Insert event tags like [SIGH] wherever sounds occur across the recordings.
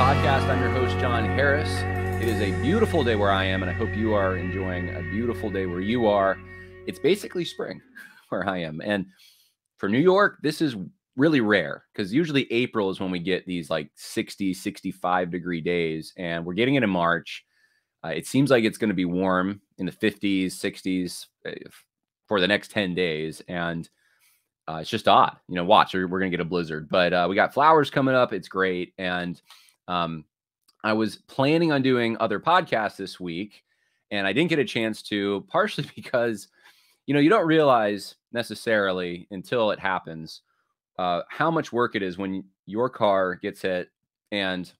podcast. I'm your host, Jon Harris. It is a beautiful day where I am, and I hope you are enjoying a beautiful day where you are. It's basically spring [LAUGHS] where I am. And for New York, this is really rare because usually April is when we get these like 60, 65 degree days, and we're getting it in March. Uh, it seems like it's going to be warm in the 50s, 60s uh, for the next 10 days. And uh, it's just odd. You know, watch, we're, we're going to get a blizzard. But uh, we got flowers coming up. It's great. And um, I was planning on doing other podcasts this week, and I didn't get a chance to, partially [LAUGHS] because, you know, you don't realize necessarily until it happens uh, how much work it is when your car gets hit, and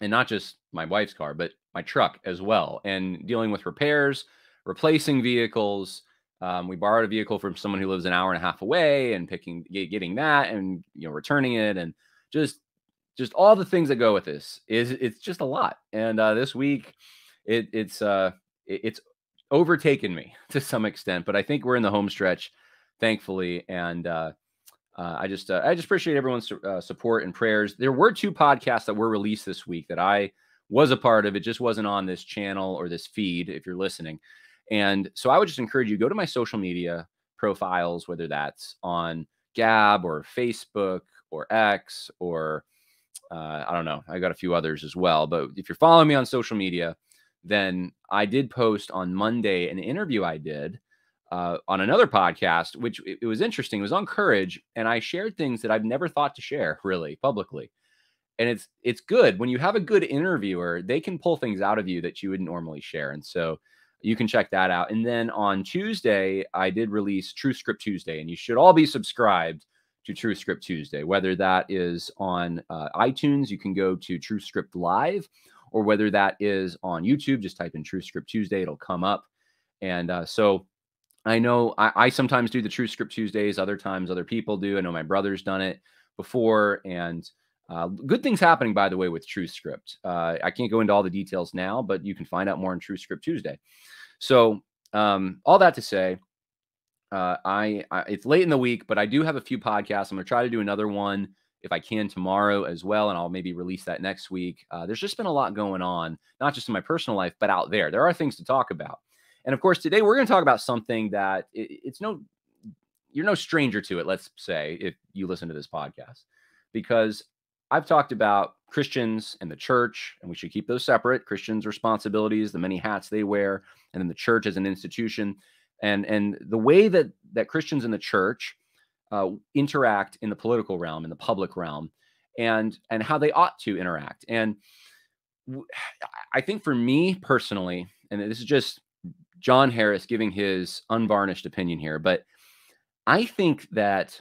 and not just my wife's car, but my truck as well, and dealing with repairs, replacing vehicles. Um, we borrowed a vehicle from someone who lives an hour and a half away, and picking, getting that, and you know, returning it, and just just all the things that go with this is it's just a lot. And uh, this week, it, it's uh, it, it's overtaken me [LAUGHS] to some extent, but I think we're in the home stretch, thankfully. And uh, uh, I just uh, I just appreciate everyone's uh, support and prayers. There were two podcasts that were released this week that I was a part of. It just wasn't on this channel or this feed if you're listening. And so I would just encourage you go to my social media profiles, whether that's on Gab or Facebook or X or uh, I don't know. I got a few others as well. But if you're following me on social media, then I did post on Monday an interview I did uh, on another podcast, which it, it was interesting. It was on courage, and I shared things that I've never thought to share really publicly. And it's it's good when you have a good interviewer; they can pull things out of you that you wouldn't normally share. And so you can check that out. And then on Tuesday, I did release True Script Tuesday, and you should all be subscribed to True Script Tuesday, whether that is on uh, iTunes, you can go to True Script Live, or whether that is on YouTube, just type in True Script Tuesday, it'll come up. And uh, so I know I, I, sometimes do the True Script Tuesdays, other times other people do. I know my brother's done it before, and uh, good things happening, by the way, with True Script. Uh, I can't go into all the details now, but you can find out more on True Script Tuesday. So, um, all that to say, uh, I, I, it's late in the week, but I do have a few podcasts. I'm gonna try to do another one if I can tomorrow as well, and I'll maybe release that next week. Uh, there's just been a lot going on, not just in my personal life, but out there. There are things to talk about, and of course, today we're gonna talk about something that it, it's no, you're no stranger to it. Let's say if you listen to this podcast, because I've talked about Christians and the church, and we should keep those separate. Christians' responsibilities, the many hats they wear, and then the church as an institution and and the way that that Christians in the church uh, interact in the political realm, in the public realm, and and how they ought to interact. And I think for me personally, and this is just Jon Harris giving his unvarnished opinion here, but I think that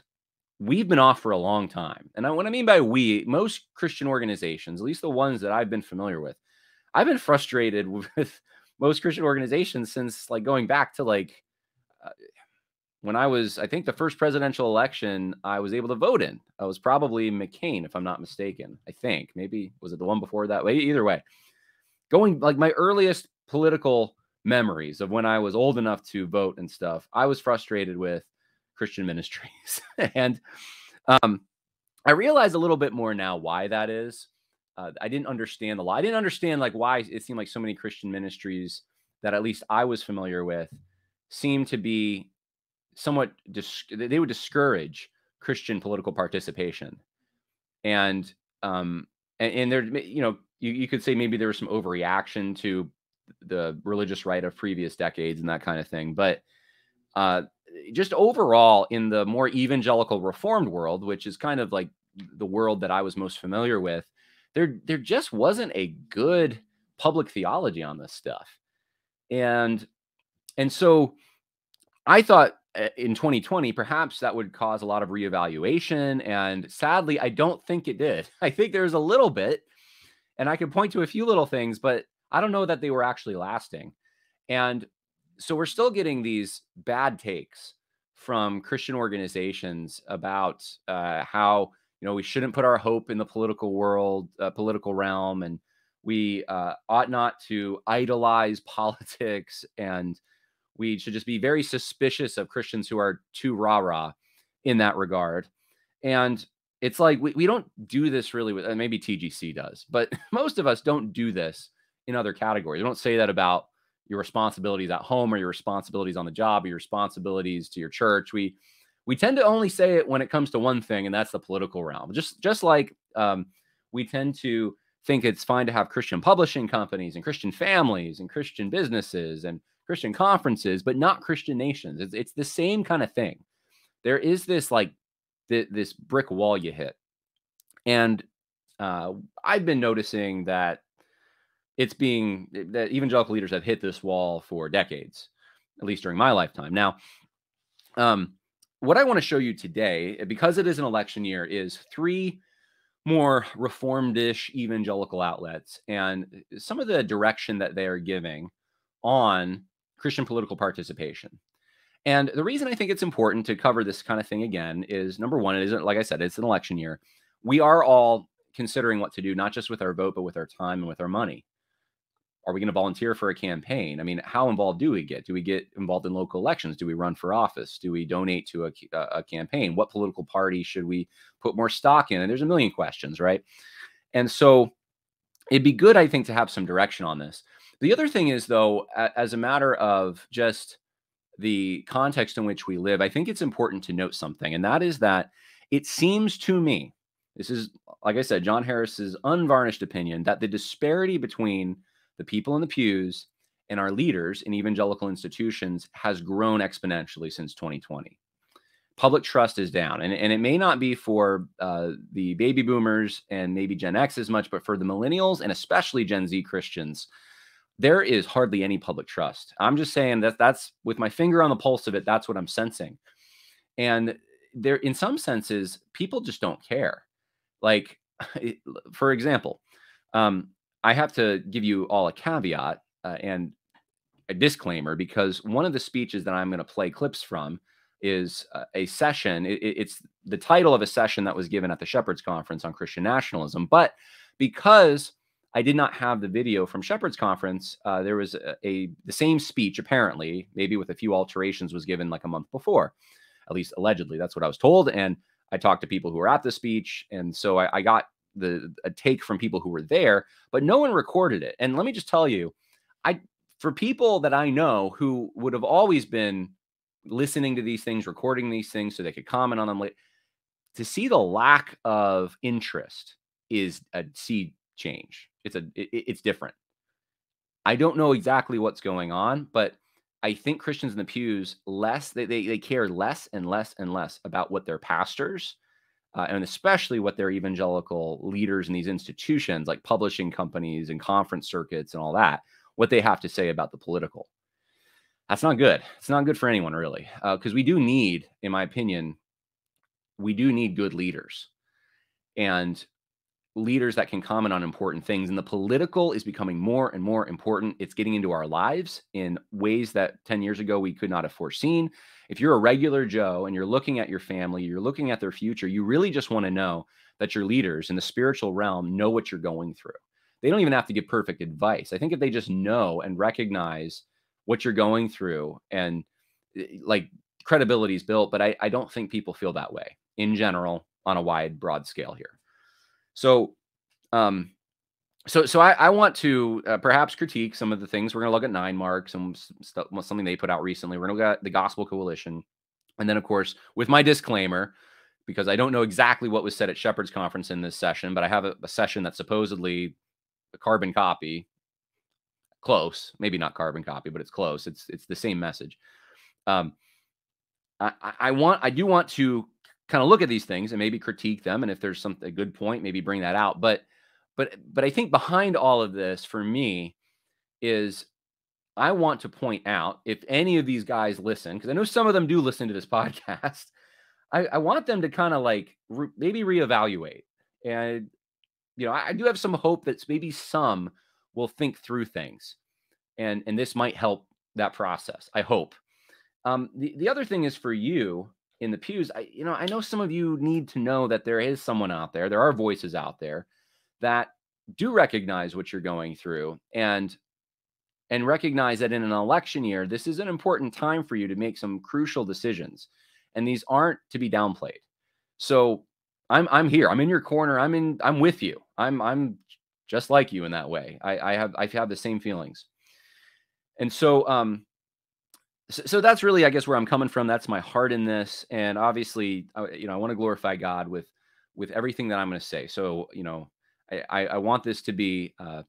we've been off for a long time. And I, what I mean by we, most Christian organizations, at least the ones that I've been familiar with, I've been frustrated [LAUGHS] with most Christian organizations since like going back to like when I was, I think the first presidential election I was able to vote in. I was probably McCain, if I'm not mistaken. I think maybe was it the one before that? Way either way, going like my earliest political memories of when I was old enough to vote and stuff. I was frustrated with Christian ministries, [LAUGHS] and um, I realize a little bit more now why that is. Uh, I didn't understand the law. I didn't understand like why it seemed like so many Christian ministries that at least I was familiar with seem to be somewhat dis- they would discourage Christian political participation, and um, and, and there, you know, you, you could say maybe there was some overreaction to the religious right of previous decades and that kind of thing, but uh, just overall in the more evangelical reformed world, which is kind of like the world that I was most familiar with, there there just wasn't a good public theology on this stuff, and and so I thought eh, in 2020, perhaps that would cause a lot of reevaluation. And sadly, I don't think it did. [LAUGHS] I think there's a little bit, and I could point to a few little things, but I don't know that they were actually lasting. And so we're still getting these bad takes from Christian organizations about uh, how you know we shouldn't put our hope in the political world, uh, political realm, and we uh, ought not to idolize [LAUGHS] politics and we should just be very suspicious of Christians who are too rah rah in that regard. And it's like we, we don't do this really with maybe TGC does, but [LAUGHS] most of us don't do this in other categories. We don't say that about your responsibilities at home or your responsibilities on the job or your responsibilities to your church. We we tend to only say it when it comes to one thing, and that's the political realm. Just just like um, we tend to think it's fine to have Christian publishing companies and Christian families and Christian businesses and Christian conferences, but not Christian nations. It's, it's the same kind of thing. There is this like th- this brick wall you hit. And uh, I've been noticing that it's being that evangelical leaders have hit this wall for decades, at least during my lifetime. Now, um, what I want to show you today, because it is an election year, is three more reformed-ish evangelical outlets and some of the direction that they are giving on Christian political participation. And the reason I think it's important to cover this kind of thing again is number one, it isn't like I said, it's an election year. We are all considering what to do, not just with our vote, but with our time and with our money. Are we going to volunteer for a campaign? I mean, how involved do we get? Do we get involved in local elections? Do we run for office? Do we donate to a, a campaign? What political party should we put more stock in? And there's a million questions, right? And so it'd be good, I think, to have some direction on this. The other thing is, though, as a matter of just the context in which we live, I think it's important to note something, and that is that it seems to me, this is, like I said, Jon Harris's unvarnished opinion, that the disparity between the people in the pews and our leaders in evangelical institutions has grown exponentially since 2020. Public trust is down, and, and it may not be for uh, the baby boomers and maybe Gen X as much, but for the millennials and especially Gen Z Christians there is hardly any public trust. I'm just saying that that's with my finger on the pulse of it. That's what I'm sensing. And there, in some senses, people just don't care. Like, [LAUGHS] for example, um, I have to give you all a caveat uh, and a disclaimer because one of the speeches that I'm going to play clips from is uh, a session. It, it's the title of a session that was given at the Shepherds Conference on Christian nationalism. But because I did not have the video from Shepherd's Conference. Uh, there was a, a, the same speech, apparently, maybe with a few alterations, was given like a month before, at least allegedly. That's what I was told. And I talked to people who were at the speech, and so I, I got the a take from people who were there, but no one recorded it. And let me just tell you, I for people that I know who would have always been listening to these things, recording these things so they could comment on them later, to see the lack of interest is a sea change it's a it, it's different. I don't know exactly what's going on, but I think Christians in the pews less they they, they care less and less and less about what their pastors uh, and especially what their evangelical leaders in these institutions like publishing companies and conference circuits and all that what they have to say about the political. That's not good. It's not good for anyone really because uh, we do need in my opinion we do need good leaders. And leaders that can comment on important things. And the political is becoming more and more important. It's getting into our lives in ways that 10 years ago we could not have foreseen. If you're a regular Joe and you're looking at your family, you're looking at their future, you really just want to know that your leaders in the spiritual realm know what you're going through. They don't even have to give perfect advice. I think if they just know and recognize what you're going through and eh, like credibility is built, but I, I don't think people feel that way in general on a wide, broad scale here. So, um, so so I, I want to uh, perhaps critique some of the things. We're going to look at nine marks and stuff, something they put out recently. We're going to look at the Gospel Coalition, and then of course with my disclaimer, because I don't know exactly what was said at Shepherd's Conference in this session, but I have a, a session that's supposedly a carbon copy, close, maybe not carbon copy, but it's close. It's it's the same message. Um, I, I want I do want to kind of look at these things and maybe critique them and if there's some a good point maybe bring that out. But but but i think behind all of this for me is i want to point out if any of these guys listen because i know some of them do listen to this [LAUGHS] podcast i, I want them to kind of like re, maybe reevaluate. And you know I, I do have some hope that maybe some will think through things and and this might help that process i hope. Um, the, the other thing is for you in the pews, I you know, I know some of you need to know that there is someone out there, there are voices out there that do recognize what you're going through and and recognize that in an election year, this is an important time for you to make some crucial decisions. And these aren't to be downplayed. So I'm I'm here. I'm in your corner. I'm in. I'm with you. I'm I'm just like you in that way. I, I have I've the same feelings, and so um, so, so, that's really I guess where I'm coming from. That's my heart in this, and obviously, uh, you know, I want to glorify God with with everything that I'm going to say. So you know, I I want this to be. Uh,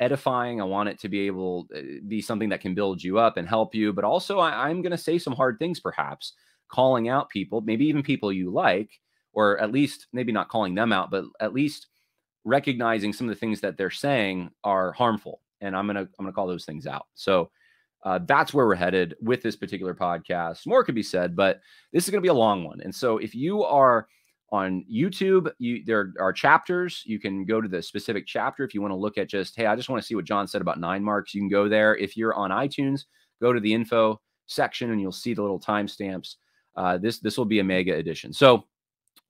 edifying. I want it to be able uh, be something that can build you up and help you. But also, I, I'm going to say some hard things, perhaps calling out people, maybe even people you like, or at least maybe not calling them out, but at least recognizing some of the things that they're saying are harmful. And I'm gonna I'm gonna call those things out. So uh, that's where we're headed with this particular podcast. More could be said, but this is going to be a long one. And so if you are on YouTube, you, there are chapters. You can go to the specific chapter if you want to look at just, hey, I just want to see what Jon said about nine marks. You can go there. If you're on iTunes, go to the info section and you'll see the little timestamps. Uh, this this will be a mega edition. So,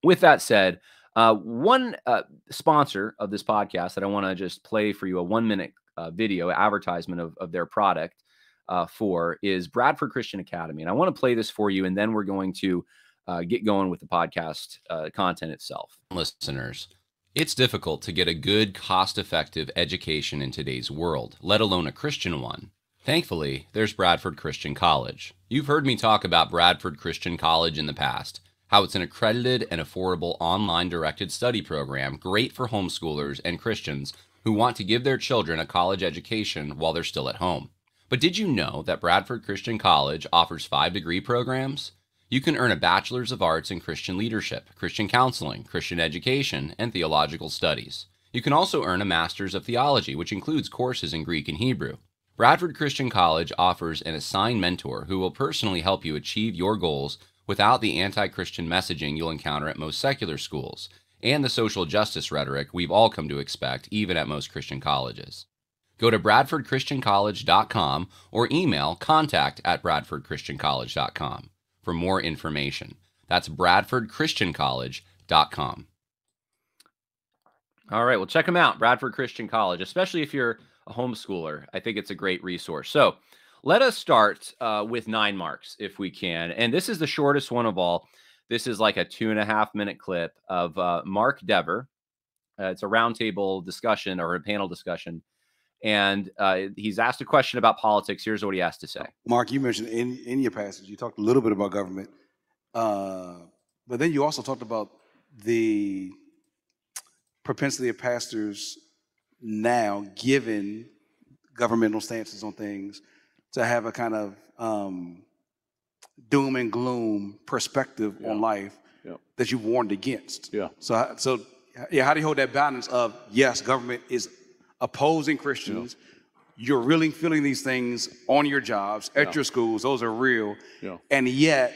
with that said, uh, one uh, sponsor of this podcast that I want to just play for you a one minute uh, video advertisement of, of their product uh, for is Bradford Christian Academy, and I want to play this for you, and then we're going to uh, get going with the podcast uh, content itself. Listeners, it's difficult to get a good, cost effective education in today's world, let alone a Christian one. Thankfully, there's Bradford Christian College. You've heard me talk about Bradford Christian College in the past, how it's an accredited and affordable online directed study program great for homeschoolers and Christians who want to give their children a college education while they're still at home. But did you know that Bradford Christian College offers five degree programs? You can earn a Bachelor's of Arts in Christian Leadership, Christian Counseling, Christian Education, and Theological Studies. You can also earn a Master's of Theology, which includes courses in Greek and Hebrew. Bradford Christian College offers an assigned mentor who will personally help you achieve your goals without the anti Christian messaging you'll encounter at most secular schools and the social justice rhetoric we've all come to expect, even at most Christian colleges. Go to bradfordchristiancollege.com or email contact at bradfordchristiancollege.com for more information. That's bradfordchristiancollege.com. All right, well, check them out, Bradford Christian College, especially if you're a homeschooler. I think it's a great resource. So let us start uh, with nine marks if we can. And this is the shortest one of all. This is like a two and a half minute clip of uh, Mark Dever. Uh, it's a roundtable discussion or a panel discussion and uh, he's asked a question about politics. Here's what he has to say. Mark, you mentioned in, in your passage, you talked a little bit about government, uh, but then you also talked about the propensity of pastors now, given governmental stances on things, to have a kind of um, doom and gloom perspective yeah. on life yeah. that you've warned against. Yeah. So, so yeah, how do you hold that balance of yes, government is opposing Christians. Yeah. You're really feeling these things on your jobs, at yeah. your schools. Those are real. Yeah. And yet,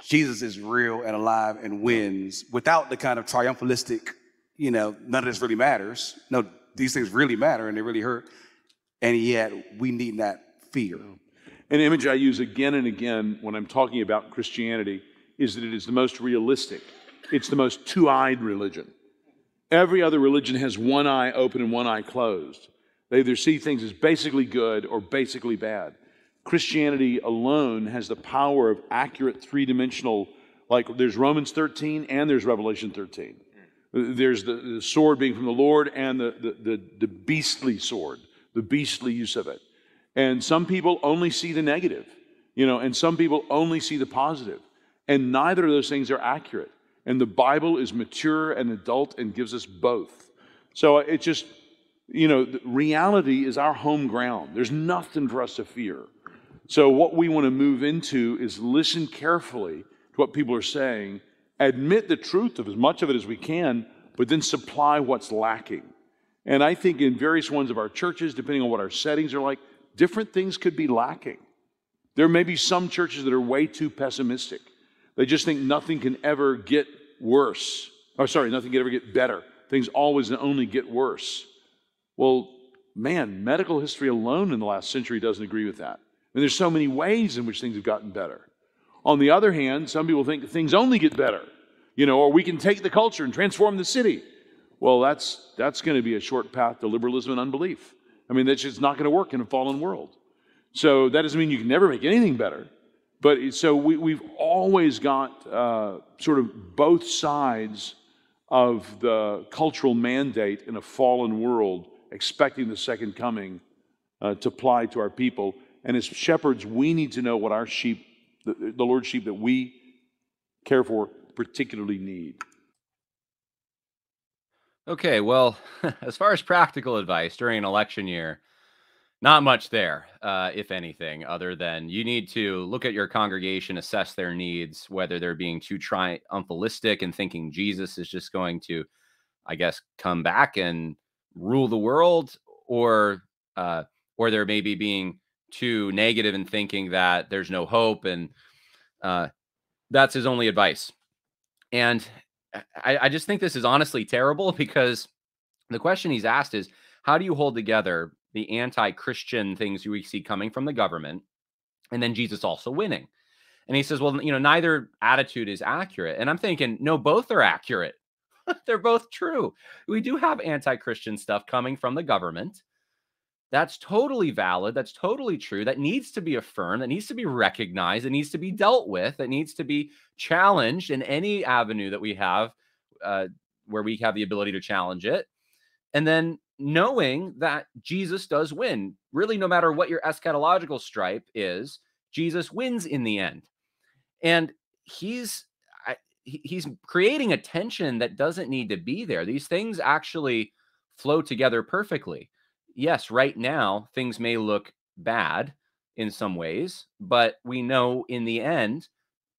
Jesus is real and alive and wins without the kind of triumphalistic, you know, none of this really matters. No, these things really matter and they really hurt. And yet, we need not fear. An image I use again and again when I'm talking about Christianity is that it is the most realistic. It's the most two eyed religion. Every other religion has one eye open and one eye closed. They either see things as basically good or basically bad. Christianity alone has the power of accurate three dimensional, like there's Romans 13 and there's Revelation 13. There's the, the sword being from the Lord and the, the, the, the beastly sword, the beastly use of it. And some people only see the negative, you know, and some people only see the positive. And neither of those things are accurate. And the Bible is mature and adult and gives us both. So it just, you know, reality is our home ground. There's nothing for us to fear. So what we want to move into is listen carefully to what people are saying, admit the truth of as much of it as we can, but then supply what's lacking. And I think in various ones of our churches, depending on what our settings are like, different things could be lacking. There may be some churches that are way too pessimistic. They just think nothing can ever get worse. Or, sorry, nothing can ever get better. Things always and only get worse. Well, man, medical history alone in the last century doesn't agree with that. And there's so many ways in which things have gotten better. On the other hand, some people think things only get better, you know, or we can take the culture and transform the city. Well, that's that's going to be a short path to liberalism and unbelief. I mean, that's just not going to work in a fallen world. So that doesn't mean you can never make anything better. But so we, we've always got uh, sort of both sides of the cultural mandate in a fallen world, expecting the second coming uh, to apply to our people. And as shepherds, we need to know what our sheep, the, the Lord's sheep that we care for, particularly need. Okay, well, [LAUGHS] as far as practical advice during an election year, not much there, uh, if anything, other than you need to look at your congregation, assess their needs, whether they're being too triumphalistic and thinking Jesus is just going to, I guess, come back and rule the world, or uh, or they're maybe being too negative and thinking that there's no hope, and uh, that's his only advice. And I, I just think this is honestly terrible [LAUGHS] because the question he's asked is, how do you hold together the anti-Christian things we see coming from the government, and then Jesus also winning. And he says, well, you know, neither attitude is accurate. And I'm thinking, no, both are accurate. [LAUGHS] They're both true. We do have anti-Christian stuff coming from the government. That's totally valid. That's totally true. That needs to be affirmed. That needs to be recognized. It needs to be dealt with. It needs to be challenged in any avenue that we have uh, where we have the ability to challenge it. And then knowing that Jesus does win. Really, no matter what your eschatological stripe is, Jesus wins in the end. And he's he's creating a tension that doesn't need to be there. These things actually flow together perfectly. Yes, right now things may look bad in some ways, but we know in the end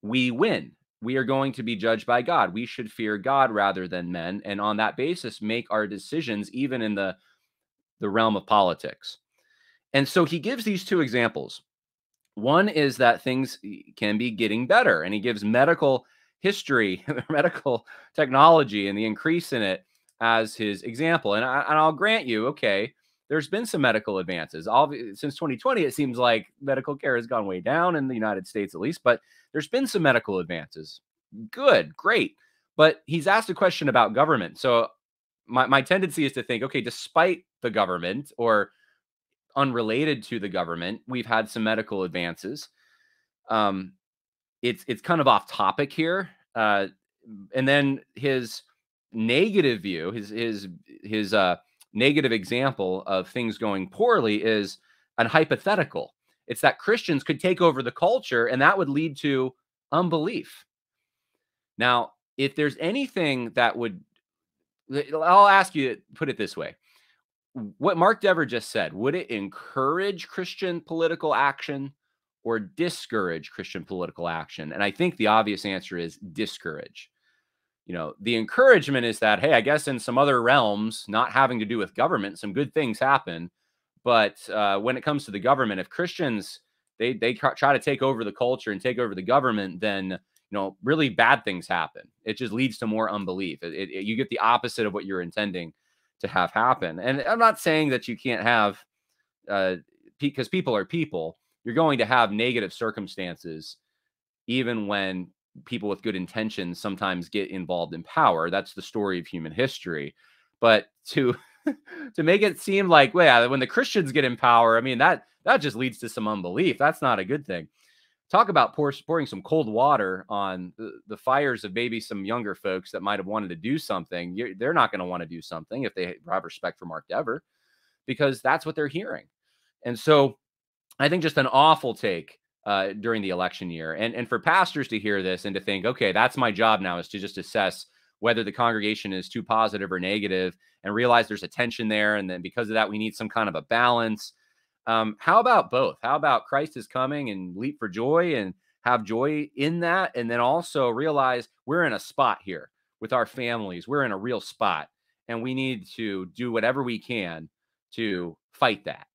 we win we are going to be judged by God. We should fear God rather than men, and on that basis, make our decisions, even in the the realm of politics. And so he gives these two examples. One is that things can be getting better, and he gives medical history, [LAUGHS] medical technology, and the increase in it as his example. And, I, and I'll grant you, okay, there's been some medical advances. All, since 2020, it seems like medical care has gone way down in the United States, at least, but there's been some medical advances. Good, great. But he's asked a question about government. So my, my tendency is to think, okay, despite the government or unrelated to the government, we've had some medical advances. Um, it's it's kind of off topic here. Uh, and then his negative view, his his his uh negative example of things going poorly is an hypothetical. It's that Christians could take over the culture and that would lead to unbelief. Now, if there's anything that would, I'll ask you to put it this way. What Mark Dever just said, would it encourage Christian political action or discourage Christian political action? And I think the obvious answer is discourage you know, the encouragement is that, hey, I guess in some other realms, not having to do with government, some good things happen. But uh, when it comes to the government, if Christians they they try to take over the culture and take over the government, then you know really bad things happen. It just leads to more unbelief. It, it, you get the opposite of what you're intending to have happen. And I'm not saying that you can't have, uh, because people are people. You're going to have negative circumstances, even when people with good intentions sometimes get involved in power. That's the story of human history. But to to make it seem like, well, when the Christians get in power, I mean that that just leads to some unbelief. That's not a good thing. Talk about pour, pouring some cold water on the, the, fires of maybe some younger folks that might have wanted to do something. You're, they're not going to want to do something if they have respect for Mark Dever, because that's what they're hearing. And so, I think just an awful take uh, during the election year. And and for pastors to hear this and to think, okay, that's my job now is to just assess whether the congregation is too positive or negative and realize there's a tension there. And then because of that, we need some kind of a balance. Um, how about both? How about Christ is coming and leap for joy and have joy in that? And then also realize we're in a spot here with our families. We're in a real spot and we need to do whatever we can to fight that.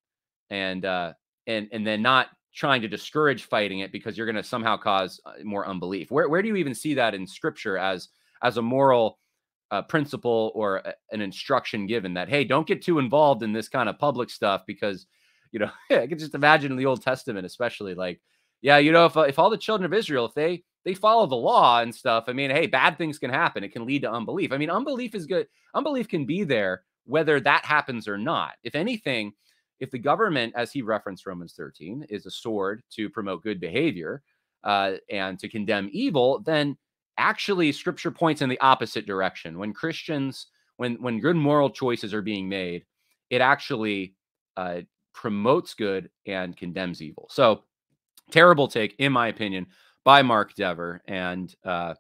And, uh, and, and then not trying to discourage fighting it because you're going to somehow cause uh, more unbelief. Where where do you even see that in scripture as as a moral uh, principle or a, an instruction given that hey, don't get too involved in this kind of public stuff because you know [LAUGHS] I can just imagine in the Old Testament, especially like yeah, you know if uh, if all the children of Israel if they they follow the law and stuff, I mean, hey, bad things can happen. It can lead to unbelief. I mean, unbelief is good. Unbelief can be there whether that happens or not. If anything if the government, as he referenced Romans 13, is a sword to promote good behavior, uh, and to condemn evil, then actually Scripture points in the opposite direction. When Christians, when when good moral choices are being made, it actually uh, promotes good and condemns evil. So terrible take, in my opinion, by Mark Dever. And uh,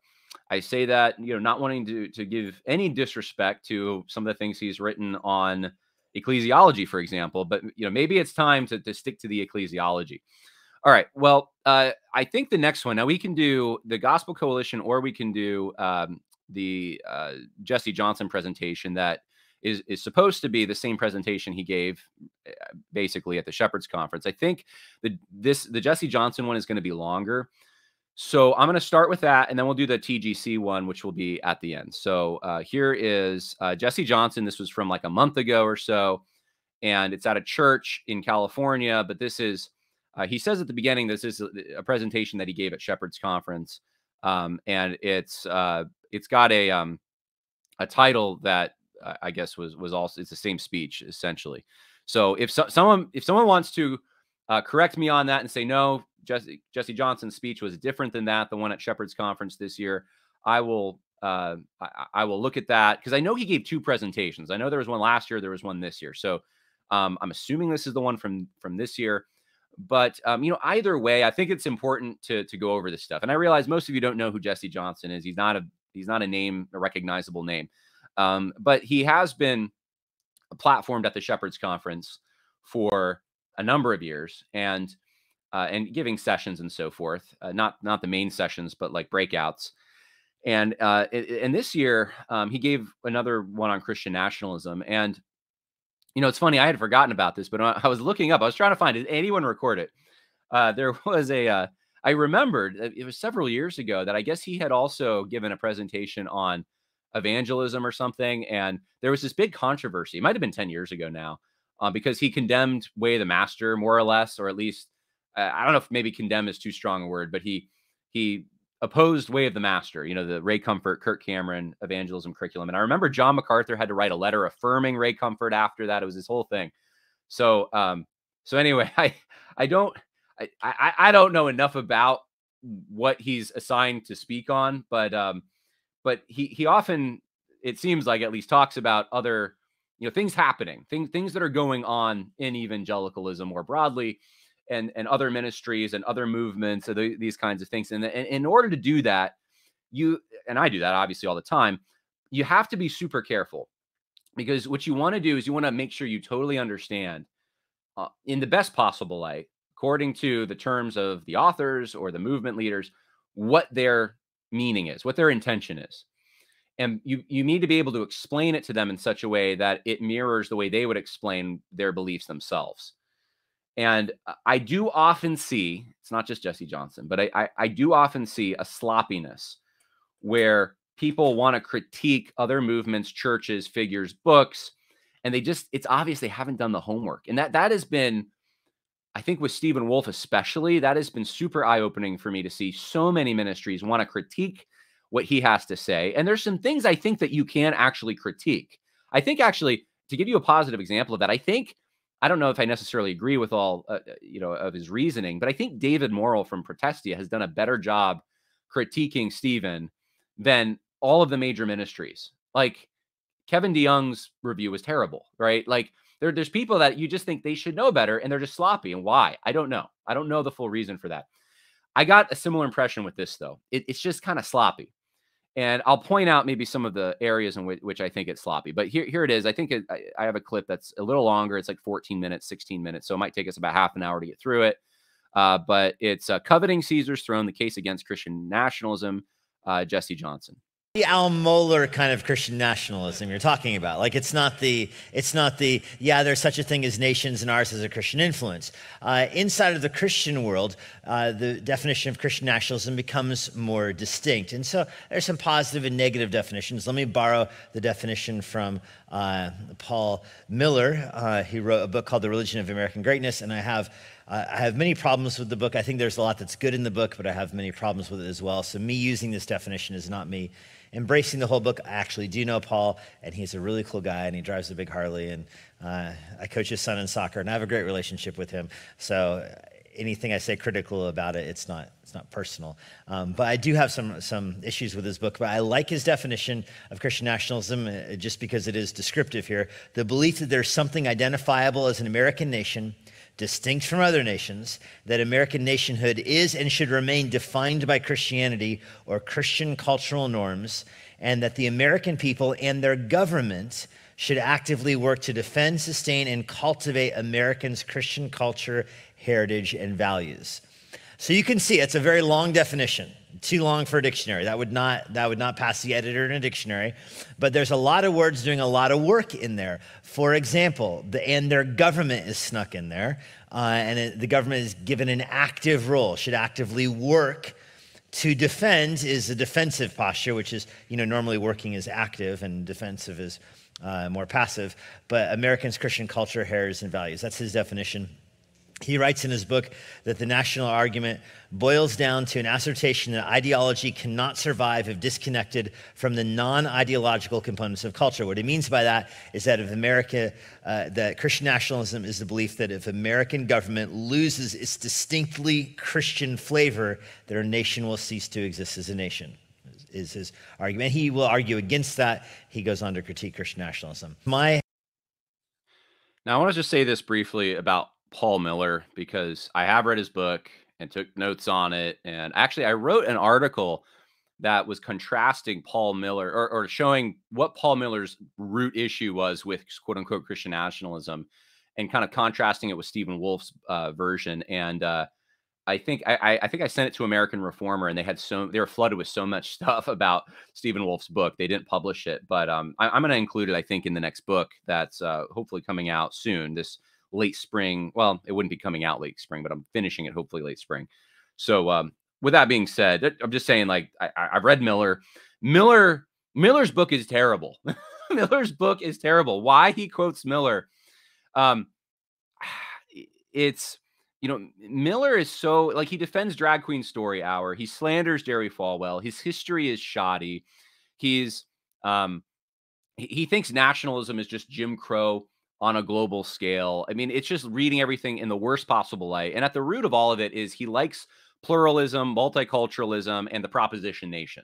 I say that, you know, not wanting to, to give any disrespect to some of the things he's written on ecclesiology, for example, but, you know, maybe it's time to, to stick to the ecclesiology. All right. Well, uh, I think the next one, now we can do the Gospel Coalition or we can do um, the uh, Jesse Johnson presentation that is is supposed to be the same presentation he gave eh, basically at the Shepherds Conference. I think the this the Jesse Johnson one is going to be longer. So I'm going to start with that, and then we'll do the TGC one, which will be at the end. So uh, here is uh, Jesse Johnson. This was from like a month ago or so, and it's at a church in California. But this is, uh, he says at the beginning, this is a, presentation that he gave at Shepherds Conference, um, and it's uh, it's got a um, a title that I guess was was also it's the same speech essentially. So if so, someone if someone wants to uh, correct me on that and say no, Jesse Jesse Johnson's speech was different than that, the one at Shepherds Conference this year, I will uh, I, I, will look at that because I know he gave two presentations. I know there was one last year, there was one this year. So um, I'm assuming this is the one from from this year. But um, you know, either way, I think it's important to to go over this stuff. And I realize most of you don't know who Jesse Johnson is. He's not a he's not a name, a recognizable name. Um, but he has been platformed at the Shepherds Conference for a number of years and uh, and giving sessions and so forth. Uh, not not the main sessions, but like breakouts. And uh, and this year um, he gave another one on Christian nationalism. And you know, it's funny. I had forgotten about this, but I was looking up. I was trying to find did anyone record it. Uh, there [LAUGHS] was a. Uh, I remembered it was several years ago that I guess he had also given a presentation on evangelism or something. And there was this big controversy. It might have been 10 years ago now, uh, because he condemned Way the Master, more or less, or at least uh, I don't know if maybe condemn is too strong a word, but he he opposed Way of the Master, you know, the Ray Comfort, Kirk Cameron evangelism curriculum. And I remember John MacArthur had to write a letter affirming Ray Comfort after that. It was this whole thing. So um, so anyway, [LAUGHS] I I don't I, I I don't know enough about what he's assigned to speak on, but um, but he he often it seems like at least talks about other you know things happening things things that are going on in evangelicalism more broadly and and other ministries and other movements and the, these kinds of things and, and in order to do that you and i do that obviously all the time you have to be super careful because what you want to do is you want to make sure you totally understand uh, in the best possible light according to the terms of the authors or the movement leaders what their meaning is, what their intention is. And you you need to be able to explain it to them in such a way that it mirrors the way they would explain their beliefs themselves. And uh, I do often see, it's not just Jesse Johnson, but I, I, I do often see a sloppiness where people want to critique other movements, churches, figures, books, and they just, it's obvious they haven't done the homework. And that that has been I think with Stephen Wolfe, especially, that has been super eye opening for me to see so many ministries want to critique what he has to say. And there's some things I think that you can actually critique. I think actually, to give you a positive example of that, I think I don't know if I necessarily agree with all uh, uh you know of his reasoning, but I think David Morrill from Protestia has done a better job critiquing Stephen than all of the major ministries. Like Kevin DeYoung's review was terrible, right? Like there, there's people that you just think they should know better and they're just sloppy. And why? I don't know. I don't know the full reason for that. I got a similar impression with this though. It, it's just kind of sloppy. And I'll point out maybe some of the areas in which, which I think it's sloppy. But here, here it is. I think it, I, I, have a clip that's a little longer. It's like 14 minutes, 16 minutes. So it might take us about half an hour to get through it. Uh, but it's uh, Coveting Caesar's Throne, the case against Christian nationalism, uh, Jesse Johnson the Al Mohler kind of Christian nationalism you're talking about. Like it's not the it's not the yeah there's such a thing as nations and ours as a Christian influence. Uh, inside of the Christian world, uh, the definition of Christian nationalism becomes more distinct, and so there's some positive and negative definitions. Let me borrow the definition from uh, Paul Miller. Uh, he wrote a book called The Religion of American Greatness, and I have. Uh, I have many problems with the book. I think there's a lot that's good in the book, but I have many problems with it as well. So, me using this definition is not me embracing the whole book. I actually do know Paul, and he's a really cool guy, and he drives a big Harley, and uh, I coach his son in soccer, and I have a great relationship with him. So anything I say critical about it, it's not it's not personal. Um, but I do have some some issues with his book. But I like his definition of Christian nationalism uh, just because it is descriptive here. The belief that there's something identifiable as an American nation, distinct from other nations, that American nationhood is and should remain defined by Christianity or Christian cultural norms, and that the American people and their government should actively work to defend, sustain, and cultivate Americans' Christian culture, heritage, and values. So you can see it's a very long definition, too long for a dictionary. That would not that would not pass the editor in a dictionary. But there's a lot of words doing a lot of work in there. For example, the and their government is snuck in there, uh, and it, the government is given an active role, should actively work to defend is a defensive posture, which is you know normally working is active and defensive is uh, more passive, but Americans' Christian culture, heritage, and values. That's his definition. He writes in his book that the national argument boils down to an assertion that ideology cannot survive if disconnected from the non ideological components of culture. What he means by that is that if America, uh, that Christian nationalism is the belief that if American government loses its distinctly Christian flavor, that our nation will cease to exist as a nation is his argument. He will argue against that. He goes on to critique Christian nationalism. My now, I want to just say this briefly about Paul Miller because I have read his book and took notes on it. And actually, I wrote an article that was contrasting Paul Miller or, or showing what Paul Miller's root issue was with quote unquote Christian nationalism and kind of contrasting it with Stephen Wolfe's uh, version. And uh, I think I, I think I sent it to American Reformer, and they had so they were flooded with so much [LAUGHS] stuff about Stephen Wolfe's book. They didn't publish it, but um, I, am going to include it. I think in the next book that's uh, hopefully coming out soon. This late spring. Well, it wouldn't be coming out late spring, but I'm finishing it hopefully late spring. So um, with that being said, I'm just saying like I, I've read Miller. Miller Miller's book is terrible. [LAUGHS] Miller's book is terrible. Why he quotes Miller? Um, [SIGHS] it's you know, Miller is so like he defends Drag Queen Story Hour. He slanders Jerry Falwell. His history is shoddy. He's um he, he thinks nationalism is just Jim Crow on a global scale. I mean, it's just reading everything in the worst possible light. And at the root of all of it is he likes pluralism, multiculturalism, and the proposition nation.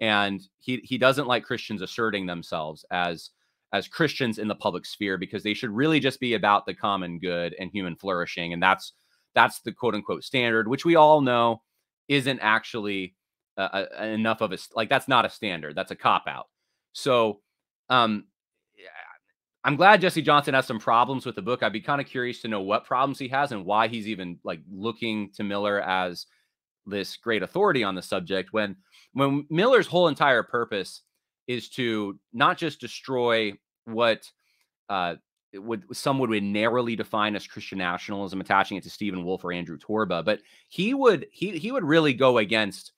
And he he doesn't like Christians asserting themselves as as Christians in the public sphere because they should really just be about the common good and human flourishing. And that's that's the quote unquote standard, which we all know isn't actually uh, enough of a like that's not a standard. That's a cop out. So um I'm glad Jesse Johnson has some problems with the book. I'd be kind of curious to know what problems he has and why he's even like looking to Miller as this great authority on the subject when when Miller's whole entire purpose is to not just destroy what uh, would some would narrowly define as Christian nationalism, attaching it to Stephen Wolfe or Andrew Torba, but he would he he would really go against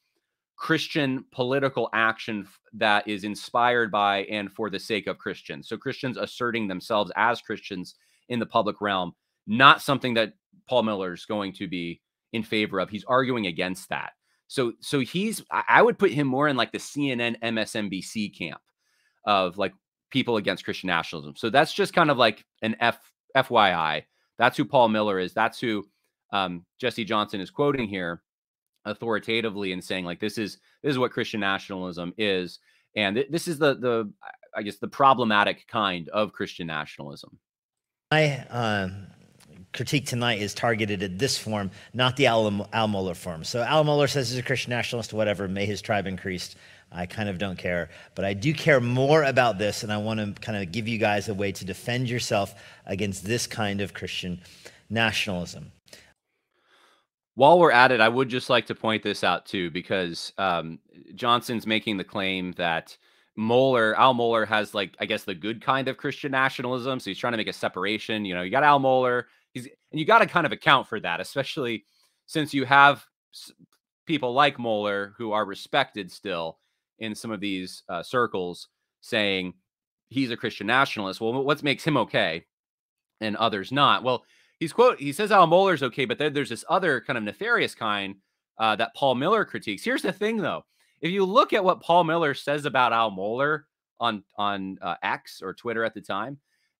Christian political action that is inspired by and for the sake of Christians. So Christians asserting themselves as Christians in the public realm, not something that Paul Miller is going to be in favor of. He's arguing against that. So so he's I would put him more in like the CNN MSNBC camp of like people against Christian nationalism. So that's just kind of like an F FYI. That's who Paul Miller is. That's who um, Jesse Johnson is quoting here authoritatively and saying like this is this is what Christian nationalism is, and th- this is the the I guess the problematic kind of Christian nationalism. I um, critique tonight is targeted at this form, not the Al, Al Mohler form. So Al Mohler says he's a Christian nationalist, whatever, may his tribe increase. I kind of don't care. But I do care more about this, and I want to kind of give you guys a way to defend yourself against this kind of Christian nationalism. While we're at it, I would just like to point this out too, because um, Johnson's making the claim that Mohler, Al Mohler has like, I guess, the good kind of Christian nationalism. So he's trying to make a separation. You know, you got Al Mohler, he's and you got to kind of account for that, especially since you have people like Mohler who are respected still in some of these uh, circles saying he's a Christian nationalist. Well, what makes him okay and others not? Well, he's quote he says Al Mohler's okay, but then there's this other kind of nefarious kind uh, that Paul Miller critiques. Here's the thing, though: if you look at what Paul Miller says about Al Mohler on on uh, X or Twitter at the time,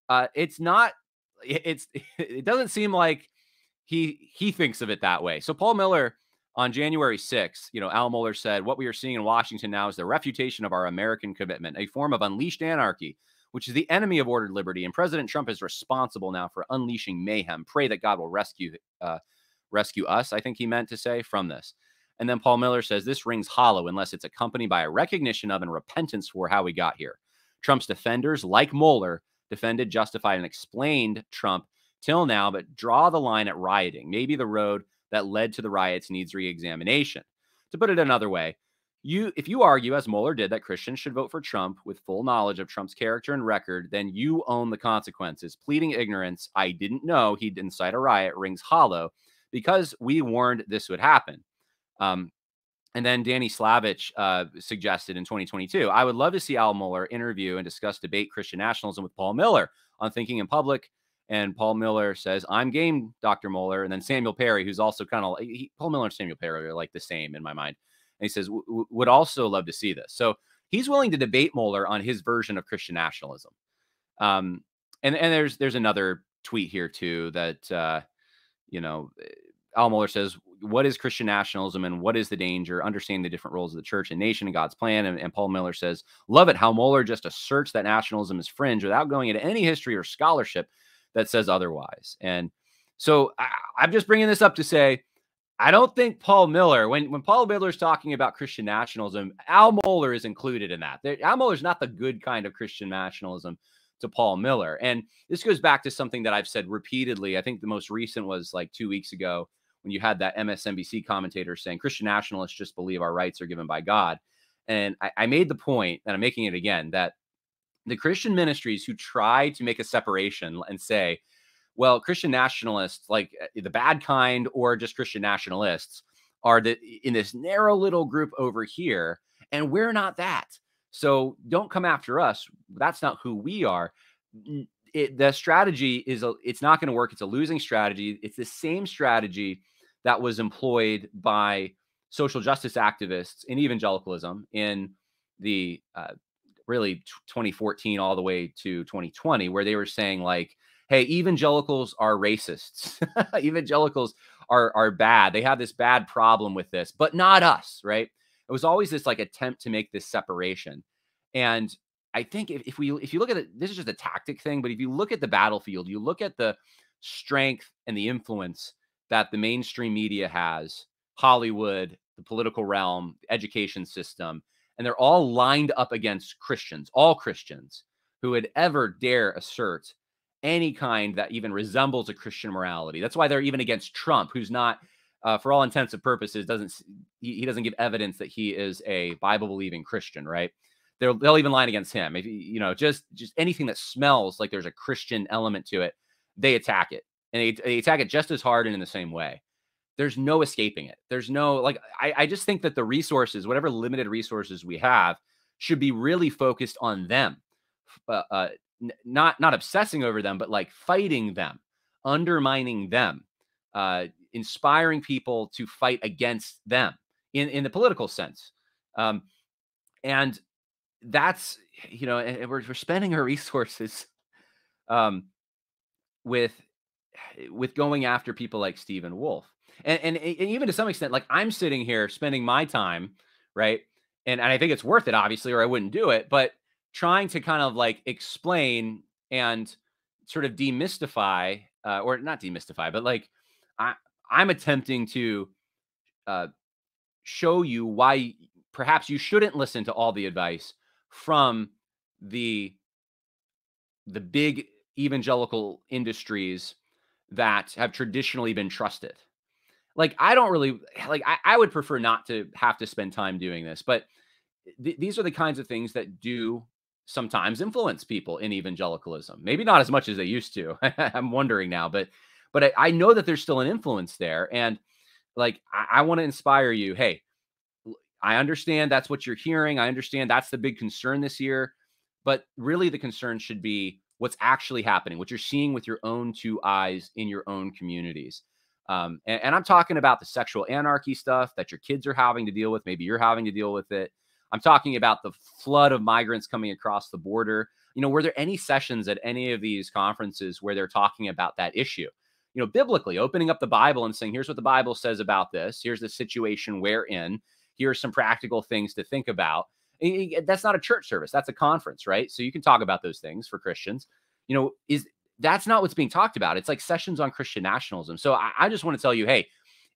uh, it's not it's [LAUGHS] it doesn't seem like he he thinks of it that way. So Paul Miller on January 6th, you know, Al Mohler said, What we are seeing in Washington now is the refutation of our American commitment, a form of unleashed anarchy, which is the enemy of ordered liberty. And President Trump is responsible now for unleashing mayhem. Pray that God will rescue uh, rescue us, I think he meant to say, from this. And then Paul Miller says this rings hollow unless it's accompanied by a recognition of and repentance for how we got here. Trump's defenders, like Mohler, defended, justified, and explained Trump till now, but draw the line at rioting. Maybe the road that led to the riots needs re-examination. To put it another way, you if you argue as Mohler did that Christians should vote for Trump with full knowledge of Trump's character and record, then you own the consequences. Pleading ignorance, I didn't know he'd incite a riot rings hollow because we warned this would happen. Um, and then Danny Slavich uh, suggested in 2022, I would love to see Al Mohler interview and discuss debate Christian nationalism with Paul Miller on Thinking in Public. And Paul Miller says, I'm game, Dr. Mohler. And then Samuel Perry, who's also kind of Paul Miller and Samuel Perry are like the same in my mind. He says, would also love to see this. So he's willing to debate Mohler on his version of Christian nationalism. Um, and, and there's there's another tweet here too that uh, you know Al Mohler says, What is Christian nationalism and what is the danger? Understanding the different roles of the church and nation and God's plan. And, and Paul Miller says, Love it how Mohler just asserts that nationalism is fringe without going into any history or scholarship that says otherwise. And so I, I'm just bringing this up to say, I don't think Paul Miller, when, when Paul Miller is talking about Christian nationalism, Al Mohler is included in that. Al Mohler is not the good kind of Christian nationalism to Paul Miller. And this goes back to something that I've said repeatedly. I think the most recent was like two weeks ago when you had that MSNBC commentator saying Christian nationalists just believe our rights are given by God. And I, I made the point, and I'm making it again, that the Christian ministries who try to make a separation and say, well, Christian nationalists, like eh, the bad kind or just Christian nationalists, are the, in this narrow little group over here, and we're not that. So don't come after us. That's not who we are. It, the strategy is a, it's not going to work. It's a losing strategy. It's the same strategy that was employed by social justice activists in evangelicalism in the uh, really 2014 all the way to 2020, where they were saying like, "Hey, evangelicals are racists. [LAUGHS] evangelicals are are bad. They have this bad problem with this, but not us." Right? It was always this like attempt to make this separation, and I think if, if we if you look at it, this is just a tactic thing, but if you look at the battlefield, you look at the strength and the influence that the mainstream media has, Hollywood, the political realm, education system, and they're all lined up against Christians, all Christians who would ever dare assert any kind that even resembles a Christian morality. That's why they're even against Trump, who's not, uh, for all intents and purposes, doesn't he, he, doesn't give evidence that he is a Bible believing Christian, right? They'll they'll even line against him. If you know, just just anything that smells like there's a Christian element to it, they attack it, and they, they attack it just as hard and in the same way there's no escaping it. There's no like I, I just think that the resources, whatever limited resources we have, should be really focused on them. Uh, uh, not not obsessing over them, but like fighting them, undermining them, uh, inspiring people to fight against them in in the political sense. Um, and that's you know, and we're we're spending our [LAUGHS] resources um, with with going after people like Stephen Wolfe. and, and, and even to some extent, like I'm sitting here spending my time, right? And, and I think it's worth it, obviously, or I wouldn't do it, but trying to kind of like explain and sort of demystify, uh, or not demystify, but like I, I'm attempting to uh, show you why perhaps you shouldn't listen to all the advice from the the big evangelical industries that have traditionally been trusted. Like I don't really like I, I would prefer not to have to spend time doing this, but th- these are the kinds of things that do sometimes influence people in evangelicalism. Maybe not as much as they used to. [LAUGHS] I'm wondering now, but but I, I, know that there's still an influence there, and like I, I want to inspire you. Hey, I understand that's what you're hearing. I understand that's the big concern this year, but really the concern should be what's actually happening, what you're seeing with your own two eyes in your own communities. Um, and, and I'm talking about the sexual anarchy stuff that your kids are having to deal with. Maybe you're having to deal with it. I'm talking about the flood of migrants coming across the border. You know, were there any sessions at any of these conferences where they're talking about that issue? you know, biblically, opening up the Bible and saying, here's what the Bible says about this. Here's the situation we're in. Here are some practical things to think about. That's not a church service. That's a conference, right? So you can talk about those things for Christians. You know, is that's not what's being talked about. It's like sessions on Christian nationalism. So I, I just want to tell you, hey,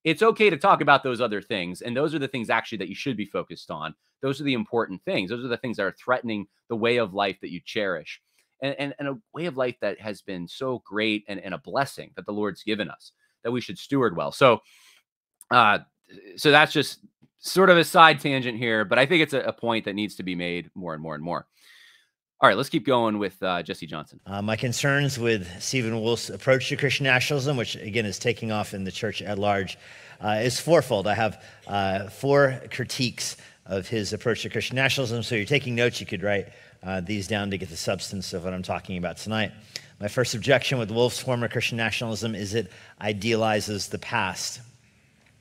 it's okay to talk about those other things. And those are the things actually that you should be focused on. Those are the important things. Those are the things that are threatening the way of life that you cherish. And, and, and a way of life that has been so great and, and a blessing that the Lord's given us that we should steward well. So, uh, so that's just sort of a side tangent here, but I think it's a, a point that needs to be made more and more and more. All right, let's keep going with uh, Jesse Johnson. Uh, my concerns with Stephen Wolfe's approach to Christian nationalism, which again is taking off in the church at large, uh, is fourfold. I have uh, four critiques of his approach to Christian nationalism. So you're taking notes, you could write uh, these down to get the substance of what I'm talking about tonight. My first objection with Wolfe's form of Christian nationalism is it idealizes the past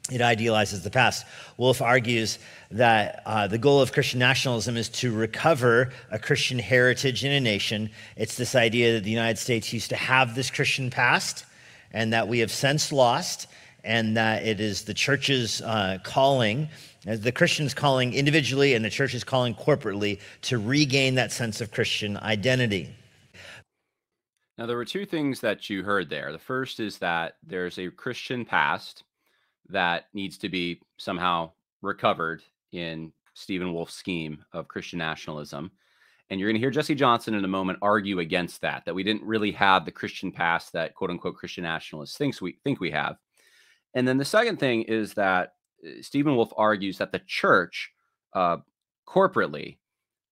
it idealizes the past. Wolfe argues that uh, the goal of Christian nationalism is to recover a Christian heritage in a nation. It's this idea that the United States used to have this Christian past and that we have since lost, and that it is the church's uh, calling, uh, the Christians calling individually and the church's calling corporately to regain that sense of Christian identity. Now, there were two things that you heard there. The first is that there's a Christian past that needs to be somehow recovered in Stephen Wolfe's scheme of Christian nationalism. And you're going to hear Jesse Johnson in a moment argue against that, that we didn't really have the Christian past that quote unquote Christian nationalists thinks we think we have. And then the second thing is that uh, Stephen Wolfe argues that the church uh, corporately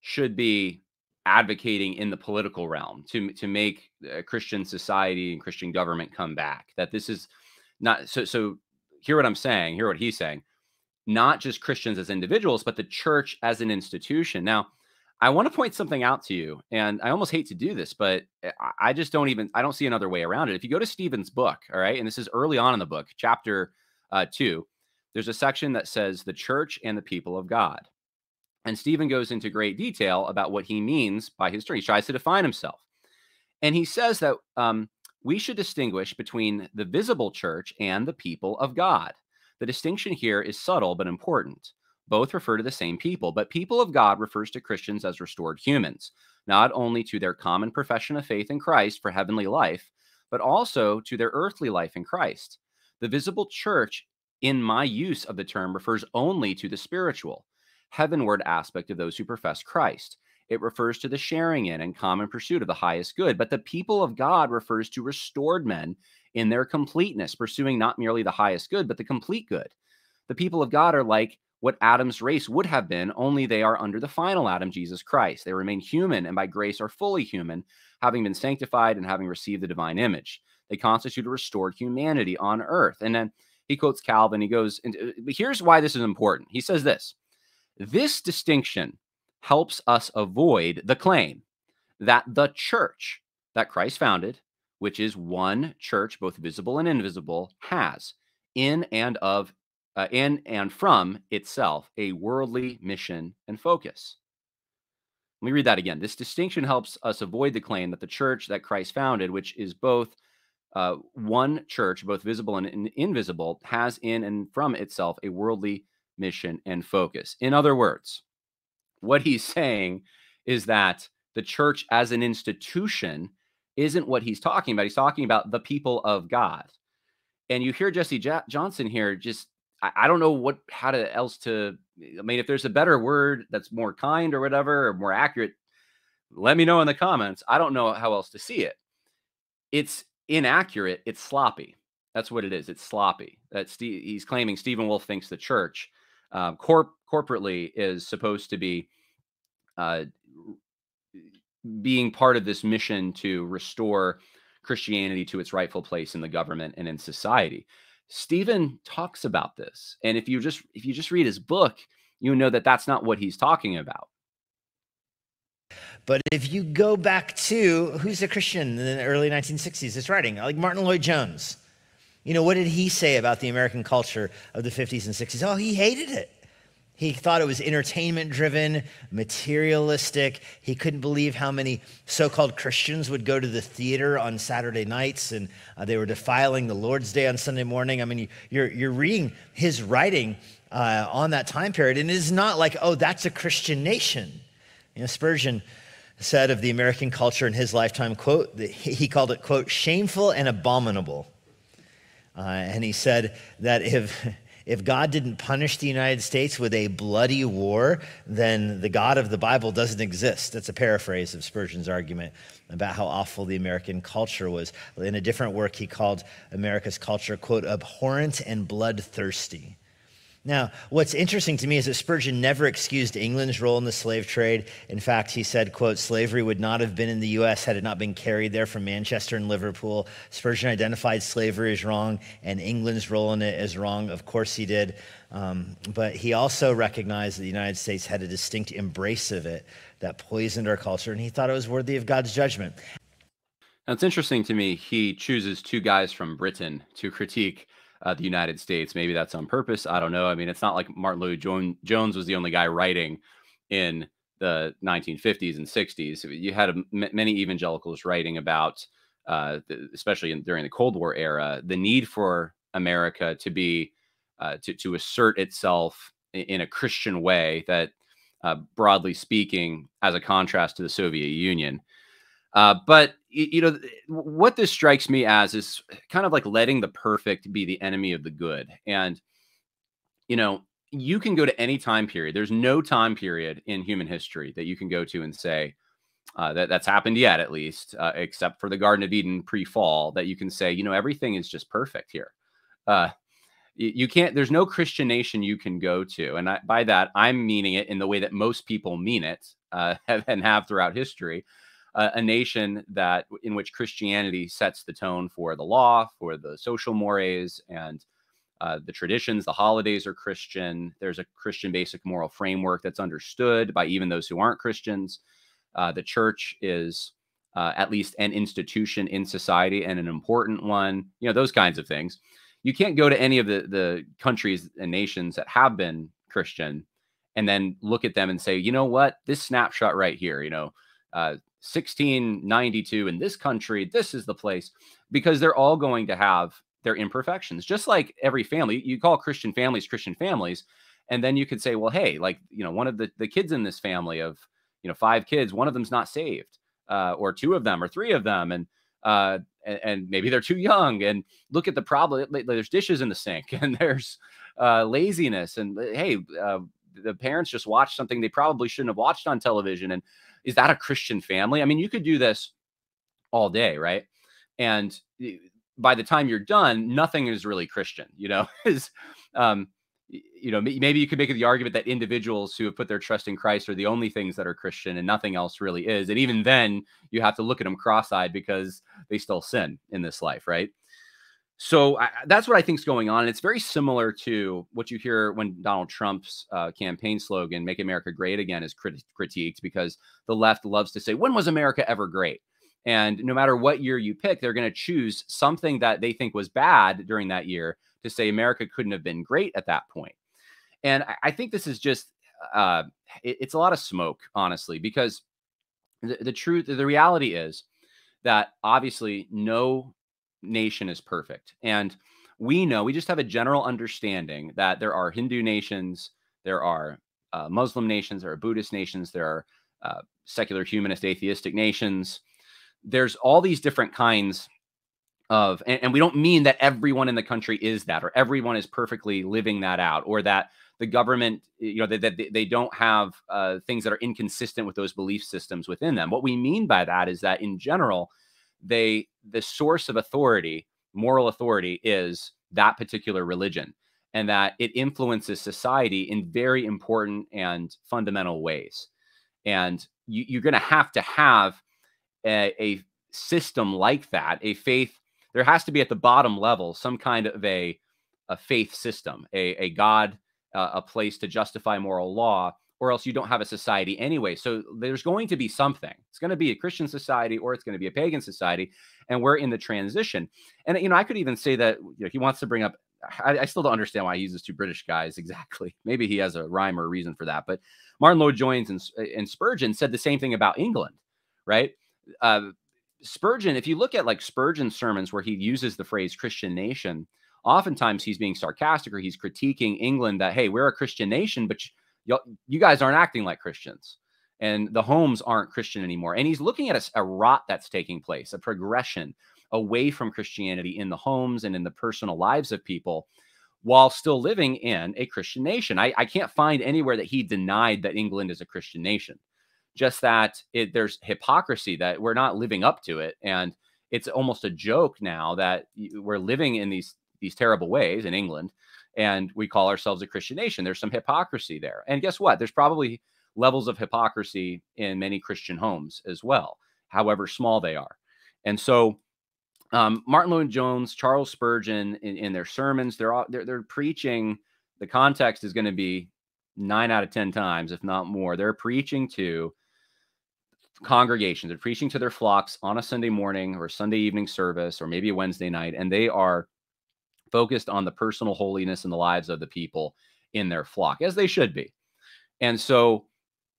should be advocating in the political realm to, to make Christian society and Christian government come back. That this is not so. So hear what I'm saying, hear what he's saying. Not just Christians as individuals, but the church as an institution. Now, I want to point something out to you, and I almost hate to do this, but eh, I just don't even I don't see another way around it. If you go to Stephen's book, all right, and this is early on in the book, chapter uh, two, there's a section that says the church and the people of God, and Stephen goes into great detail about what he means by his term. He tries to define himself, and he says that um, we should distinguish between the visible church and the people of God. The distinction here is subtle but important. Both refer to the same people, but people of God refers to Christians as restored humans, not only to their common profession of faith in Christ for heavenly life, but also to their earthly life in Christ. The visible church, in my use of the term, refers only to the spiritual, heavenward aspect of those who profess Christ. It refers to the sharing in and common pursuit of the highest good. But the people of God refers to restored men in their completeness, pursuing not merely the highest good, but the complete good. The people of God are like what Adam's race would have been, only they are under the final Adam, Jesus Christ. They remain human and by grace are fully human, having been sanctified and having received the divine image. They constitute a restored humanity on earth. And then he quotes Calvin. He goes, and uh, here's why this is important. He says this this distinction helps us avoid the claim that the church that Christ founded, which is one church, both visible and invisible, has in and of uh, in and from itself a worldly mission and focus. Let me read that again. This distinction helps us avoid the claim that the church that Christ founded, which is both uh, one church, both visible and invisible, has in and from itself a worldly mission and focus. In other words, what he's saying is that the church as an institution isn't what he's talking about. He's talking about the people of God. And you hear Jesse J- Johnson here just I, I, don't know what how to else to I mean if there's a better word that's more kind or whatever or more accurate let me know in the comments. I don't know how else to see it. It's inaccurate, it's sloppy. That's what it is. It's sloppy. That's he's claiming Stephen Wolfe thinks the church um, corp corporately is supposed to be uh, being part of this mission to restore Christianity to its rightful place in the government and in society. Stephen talks about this, and if you just if you just read his book, you know that that's not what he's talking about. But if you go back to who's a Christian in the early 1960s, it's writing like Martyn Lloyd-Jones. You know, what did he say about the American culture of the 50s and 60s? Oh, he hated it. He thought it was entertainment driven, materialistic. He couldn't believe how many so called Christians would go to the theater on Saturday nights and uh, they were defiling the Lord's Day on Sunday morning. I mean, you're, you're reading his writing uh, on that time period, and it is not like, oh, that's a Christian nation. You know, Spurgeon said of the American culture in his lifetime, quote, he called it, quote, shameful and abominable. Uh, and he said that if, if God didn't punish the United States with a bloody war, then the God of the Bible doesn't exist. That's a paraphrase of Spurgeon's argument about how awful the American culture was. In a different work, he called America's culture, quote, abhorrent and bloodthirsty. Now, what's interesting to me is that Spurgeon never excused England's role in the slave trade. In fact, he said, quote, slavery would not have been in the U.S. had it not been carried there from Manchester and Liverpool. Spurgeon identified slavery as wrong and England's role in it as wrong. Of course he did. Um, but he also recognized that the United States had a distinct embrace of it that poisoned our culture, and he thought it was worthy of God's judgment. Now, it's interesting to me, he chooses two guys from Britain to critique uh, the United States. Maybe that's on purpose. I don't know. I mean, it's not like Martyn Lloyd Jones was the only guy writing in the 1950s and 60s. You had a, many evangelicals writing about, uh, especially in, during the Cold War era, the need for America to be uh, to to assert itself in, in a Christian way that, uh, broadly speaking, as a contrast to the Soviet Union. Uh, but you know what this strikes me as is kind of like letting the perfect be the enemy of the good, and you know you can go to any time period. There's no time period in human history that you can go to and say uh, that that's happened yet, at least, uh, except for the Garden of Eden pre-fall, that you can say, you know, everything is just perfect here. Uh, you can't. There's no Christian nation you can go to, and I, by that I'm meaning it in the way that most people mean it uh, [LAUGHS] and have throughout history a nation that in which Christianity sets the tone for the law, for the social mores, and uh, the traditions. The holidays are Christian. There's a Christian basic moral framework that's understood by even those who aren't Christians. Uh, the church is uh, at least an institution in society and an important one. You know those kinds of things. You can't go to any of the the countries and nations that have been Christian and then look at them and say, you know what, this snapshot right here, you know, uh, 1692 in this country, this is the place, because they're all going to have their imperfections. Just like every family, you call Christian families Christian families. And then you could say, well, hey, like, you know, one of the, the kids in this family of, you know, five kids, one of them's not saved, uh, or two of them, or three of them. And, uh, and, and maybe they're too young. And look at the problem. There's dishes in the sink [LAUGHS] and there's uh, laziness. And hey, uh, the parents just watched something they probably shouldn't have watched on television. And is that a Christian family? I mean, you could do this all day, right? And by the time you're done, nothing is really Christian, you know, [LAUGHS] is, um, you know, maybe you could make the argument that individuals who have put their trust in Christ are the only things that are Christian and nothing else really is. And even then, you have to look at them cross eyed because they still sin in this life, right? So I, that's what I think is going on. And it's very similar to what you hear when Donald Trump's uh, campaign slogan, Make America Great Again, is crit- critiqued because the left loves to say, When was America ever great? And no matter what year you pick, they're going to choose something that they think was bad during that year to say America couldn't have been great at that point. And I, I think this is just, uh, it, it's a lot of smoke, honestly, because the, the truth, the reality is that obviously no nation is perfect. And we know, we just have a general understanding that there are Hindu nations, there are uh, Muslim nations, there are Buddhist nations, there are uh, secular humanist atheistic nations. There's all these different kinds of, and, and we don't mean that everyone in the country is that or everyone is perfectly living that out or that the government, you know, that they, they, don't have uh, things that are inconsistent with those belief systems within them. What we mean by that is that in general, they the source of authority, moral authority, is that particular religion, and that it influences society in very important and fundamental ways. And you, are going to have to have a, a system like that, a faith. There has to be at the bottom level some kind of a a faith system, a, a God, uh, a place to justify moral law or else you don't have a society anyway. So there's going to be something. It's going to be a Christian society or it's going to be a pagan society. And we're in the transition. And, you know, I could even say that you know, he wants to bring up I, I, still don't understand why he uses two British guys [LAUGHS] exactly. Maybe he has a rhyme or a reason for that. But Martyn Lloyd-Jones and, and Spurgeon said the same thing about England, right? Uh, Spurgeon, if you look at like Spurgeon's sermons where he uses the phrase Christian nation, oftentimes he's being sarcastic or he's critiquing England that, hey, we're a Christian nation, but you, guys aren't acting like Christians and the homes aren't Christian anymore. And he's looking at a, a rot that's taking place, a progression away from Christianity in the homes and in the personal lives of people while still living in a Christian nation. I, I can't find anywhere that he denied that England is a Christian nation. Just that it, there's hypocrisy that we're not living up to it. And it's almost a joke now that we're living in these these terrible ways in England and we call ourselves a Christian nation. There's some hypocrisy there. And guess what? There's probably levels of hypocrisy in many Christian homes as well, however small they are. And so um, Martyn Lloyd-Jones, Charles Spurgeon, in, in, their sermons, they're all they're, they're preaching. The context is going to be nine out of ten times, if not more. They're preaching to congregations. They're preaching to their flocks on a Sunday morning or Sunday evening service, or maybe a Wednesday night, and they are focused on the personal holiness and the lives of the people in their flock, as they should be. And so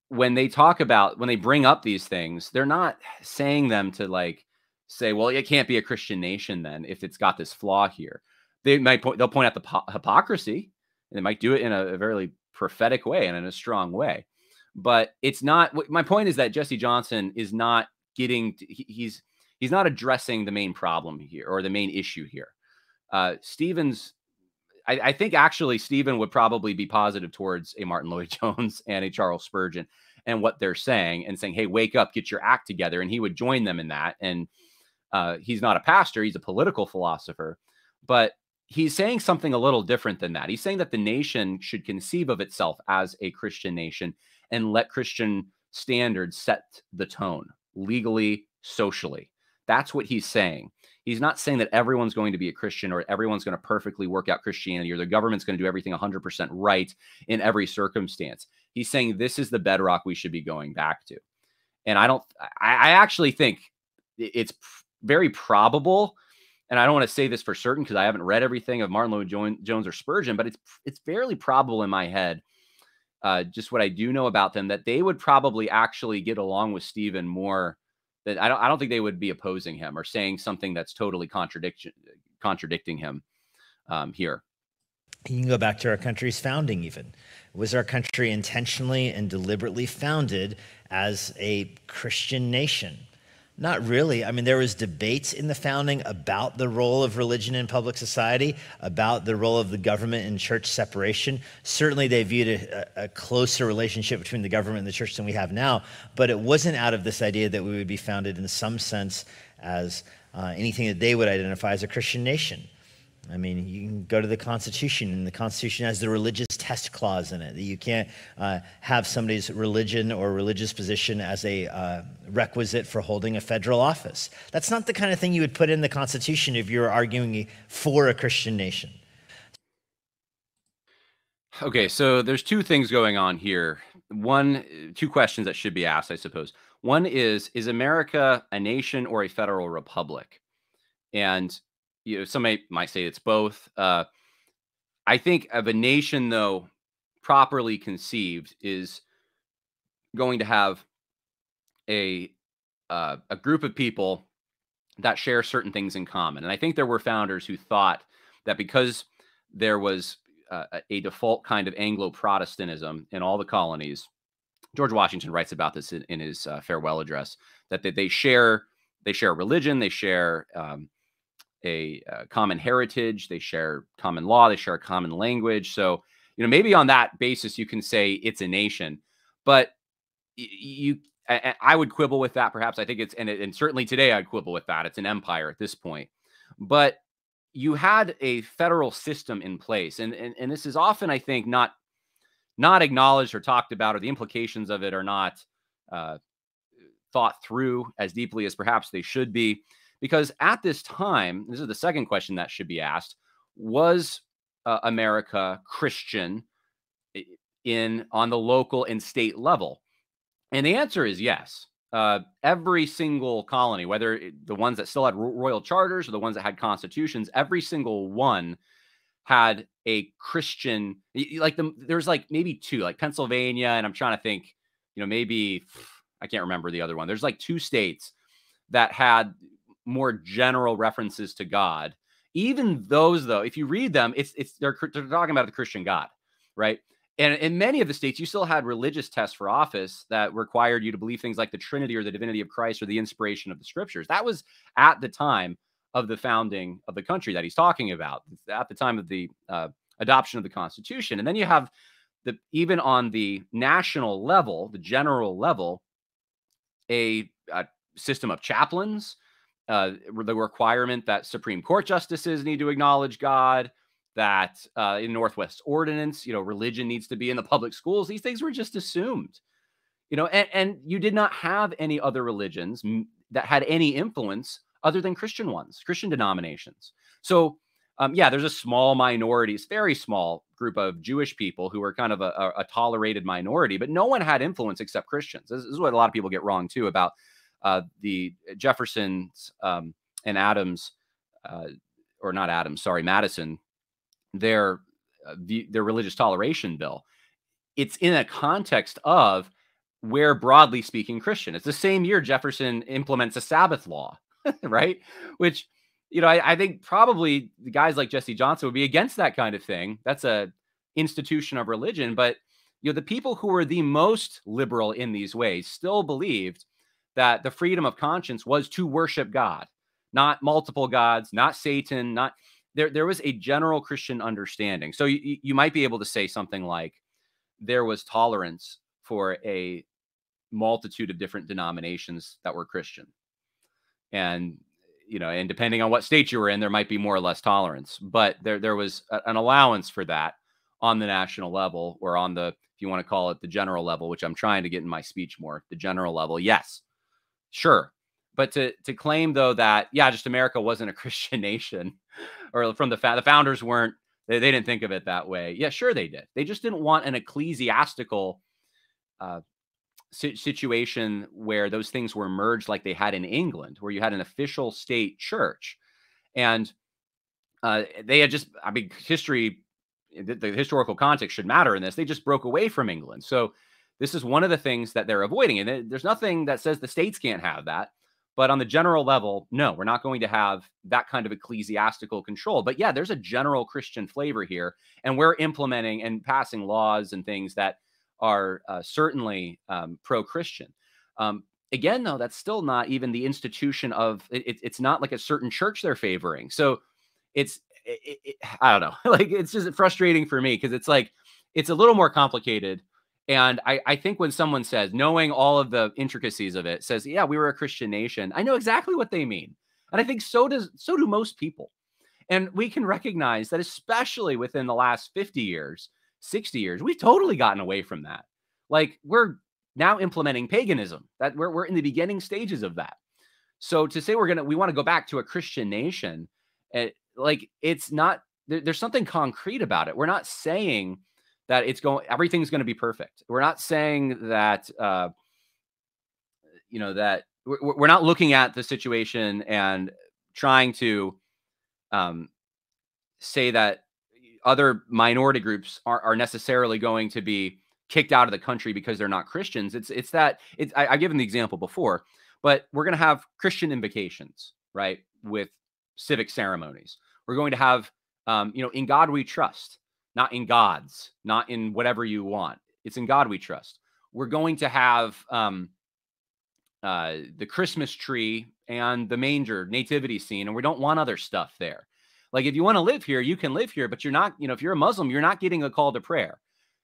when they talk about when they bring up these things, they're not saying them to like say, well, it can't be a Christian nation then if it's got this flaw here. They might point, they'll point out the po- hypocrisy, and they might do it in a, a very prophetic way and in a strong way. But it's not. My point is that Jesse Johnson is not getting. He's he's not addressing the main problem here or the main issue here. Uh, Stevens, I, I think actually Stephen would probably be positive towards a Martyn Lloyd-Jones [LAUGHS] and a Charles Spurgeon and what they're saying and saying, "Hey, wake up, get your act together," and he would join them in that. And uh, he's not a pastor; he's a political philosopher, but he's saying something a little different than that. He's saying that the nation should conceive of itself as a Christian nation and let Christian standards set the tone legally, socially. That's what he's saying. He's not saying that everyone's going to be a Christian or everyone's going to perfectly work out Christianity or the government's going to do everything 100% right in every circumstance. He's saying this is the bedrock we should be going back to. And I don't, I, actually think it's very probable. And I don't want to say this for certain because I haven't read everything of Martyn Lloyd-Jones or Spurgeon, but it's it's fairly probable in my head, uh, just what I do know about them, that they would probably actually get along with Stephen more that I don't I don't think they would be opposing him or saying something that's totally contradiction contradicting him um, here. You can go back to our country's founding, even. Was our country intentionally and deliberately founded as a Christian nation? Not really. I mean, there was debates in the founding about the role of religion in public society, about the role of the government and church separation. Certainly, they viewed a, a, closer relationship between the government and the church than we have now, but it wasn't out of this idea that we would be founded in some sense as uh, anything that they would identify as a Christian nation. I mean, you can go to the Constitution, and the Constitution has the religious test clause in it that you can't uh, have somebody's religion or religious position as a uh, requisite for holding a federal office. That's not the kind of thing you would put in the Constitution if you were arguing for a Christian nation. Okay, so there's two things going on here. One, two questions that should be asked, I suppose. One is Is America a nation or a federal republic? And you know, somebody might say it's both. Uh, I think of a nation, though, properly conceived, is going to have a uh, a group of people that share certain things in common. And I think there were founders who thought that because there was uh, a default kind of Anglo Protestantism in all the colonies, George Washington writes about this in, in his uh, farewell address that they, they share they share religion, they share um, a, uh, common heritage, they share common law, they share a common language. So, you know, maybe on that basis you can say it's a nation, but you I would quibble with that. Perhaps I think it's and, and certainly today I'd quibble with that. It's an empire at this point, but you had a federal system in place, and and, and this is often I think not not acknowledged or talked about, or the implications of it are not uh, thought through as deeply as perhaps they should be. Because at this time, this is the second question that should be asked was uh, America Christian in on the local and state level? And the answer is yes. Uh, every single colony, whether the ones that still had royal charters or the ones that had constitutions, every single one had a Christian, like the, there's like maybe two, like Pennsylvania, and I'm trying to think, you know, maybe I can't remember the other one. There's like two states that had more general references to God. Even those, though, if you read them, it's it's they're, they're talking about the Christian God, right? And in many of the states, you still had religious tests for office that required you to believe things like the Trinity or the divinity of Christ or the inspiration of the scriptures. That was at the time of the founding of the country that he's talking about, at the time of the uh, adoption of the Constitution. And then you have the even on the national level, the general level, a, a system of chaplains, uh, the requirement that Supreme Court justices need to acknowledge God, that uh, in Northwest Ordinance, you know, religion needs to be in the public schools. These things were just assumed, you know, and, and you did not have any other religions that had any influence other than Christian ones, Christian denominations. So, um, yeah, there's a small minority, very small group of Jewish people who are kind of a, a, a, tolerated minority, but no one had influence except Christians. This, this is what a lot of people get wrong too about uh, the Jeffersons um, and Adams, uh, or not Adams, sorry, Madison, their uh, their religious toleration bill. It's in a context of where broadly speaking Christian. It's the same year Jefferson implements a Sabbath law, [LAUGHS] right? Which you know, I, I, think probably the guys like Jesse Johnson would be against that kind of thing. That's a institution of religion, but you know, the people who were the most liberal in these ways still believed that the freedom of conscience was to worship God, not multiple gods, not Satan, not there. There was a general Christian understanding. So you, you might be able to say something like there was tolerance for a multitude of different denominations that were Christian. And you know, and depending on what state you were in, there might be more or less tolerance. But there there was a, an allowance for that on the national level or on the if you want to call it the general level, which I'm trying to get in my speech more, the general level. Yes, sure. But to to claim though that yeah, just America wasn't a [LAUGHS] Christian nation, or from the fa- the founders weren't they, they didn't think of it that way. Yeah, sure they did. They just didn't want an ecclesiastical uh, situation where those things were merged like they had in England, where you had an official state church. And uh, they had just, I mean, history, the, the, historical context should matter in this. They just broke away from England. So this is one of the things that they're avoiding. And there's nothing that says the states can't have that. But on the general level, no, we're not going to have that kind of ecclesiastical control. But yeah, there's a general Christian flavor here. And we're implementing and passing laws and things that are uh, certainly um, pro-Christian. Um, again, though, that's still not even the institution of it, it's not like a certain church they're favoring. So it's it, it, I don't know, [LAUGHS] like it's just frustrating for me because it's like it's a little more complicated. And I, I think when someone says, knowing all of the intricacies of it, says, "Yeah, we were a Christian nation," I know exactly what they mean, and I think so does so do most people. And we can recognize that, especially within the last 50 years, 60 years, we've totally gotten away from that. Like we're now implementing paganism. That we're, we're in the beginning stages of that. So to say we're gonna we want to go back to a Christian nation, it, like it's not there, there's something concrete about it. We're not saying that it's going everything's going to be perfect. We're not saying that uh, you know that we're, we're not looking at the situation and trying to um, say that other minority groups are, are necessarily going to be kicked out of the country because they're not Christians. It's it's that it's I, I've given the example before, but we're going to have Christian invocations, right, with civic ceremonies. We're going to have, um, you know, in God we trust, not in gods, not in whatever you want. It's in God we trust. We're going to have um, uh, the Christmas tree and the manger nativity scene, and we don't want other stuff there. Like if you want to live here, you can live here, but you're not, you know, if you're a Muslim, you're not getting a call to prayer.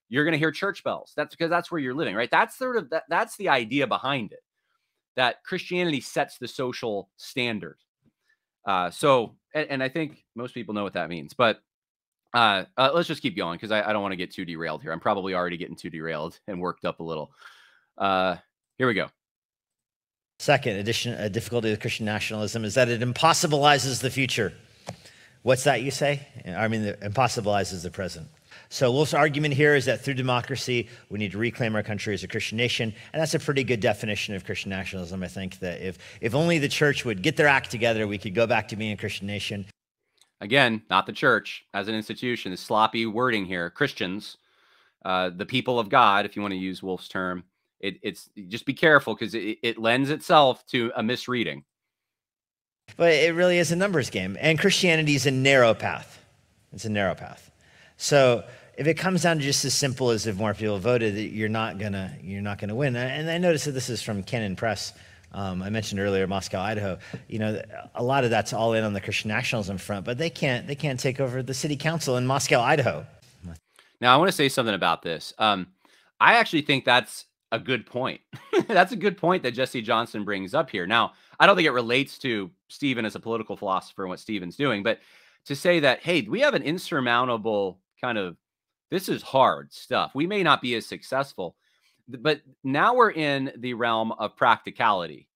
You're going to hear church bells. That's because that's where you're living, right? That's sort of that, that's the idea behind it. That Christianity sets the social standard. Uh, so, and, and I think most people know what that means, but uh, uh, let's just keep going because I, I, don't want to get too derailed here. I'm probably already getting too derailed and worked up a little. Uh, here we go. Second addition, a difficulty with Christian nationalism is that it impossibilizes the future. What's that you say? I mean, it impossibilizes the present. So Wolfe's argument here is that through democracy, we need to reclaim our country as a Christian nation. And that's a pretty good definition of Christian nationalism. I think that if, if only the church would get their act together, we could go back to being a Christian nation. Again, not the church as an institution, the sloppy wording here, Christians, uh, the people of God, if you want to use Wolfe's term, it, it's just be careful because it, it lends itself to a misreading. But it really is a numbers game. And Christianity is a narrow path. It's a narrow path. So if it comes down to just as simple as if more people voted, you're not gonna you're not gonna win. And I noticed that this is from Canon Press. Um, I mentioned earlier Moscow, Idaho. You know, a lot of that's all in on the Christian nationalism front, but they can't they can't take over the city council in Moscow, Idaho. Now I want to say something about this. Um, I actually think that's a good point. [LAUGHS] that's a good point that Jesse Johnson brings up here. Now, I don't think it relates to Stephen as a political philosopher and what Stephen's doing, but to say that, hey, we have an insurmountable kind of this is hard stuff. We may not be as successful, but now we're in the realm of practicality.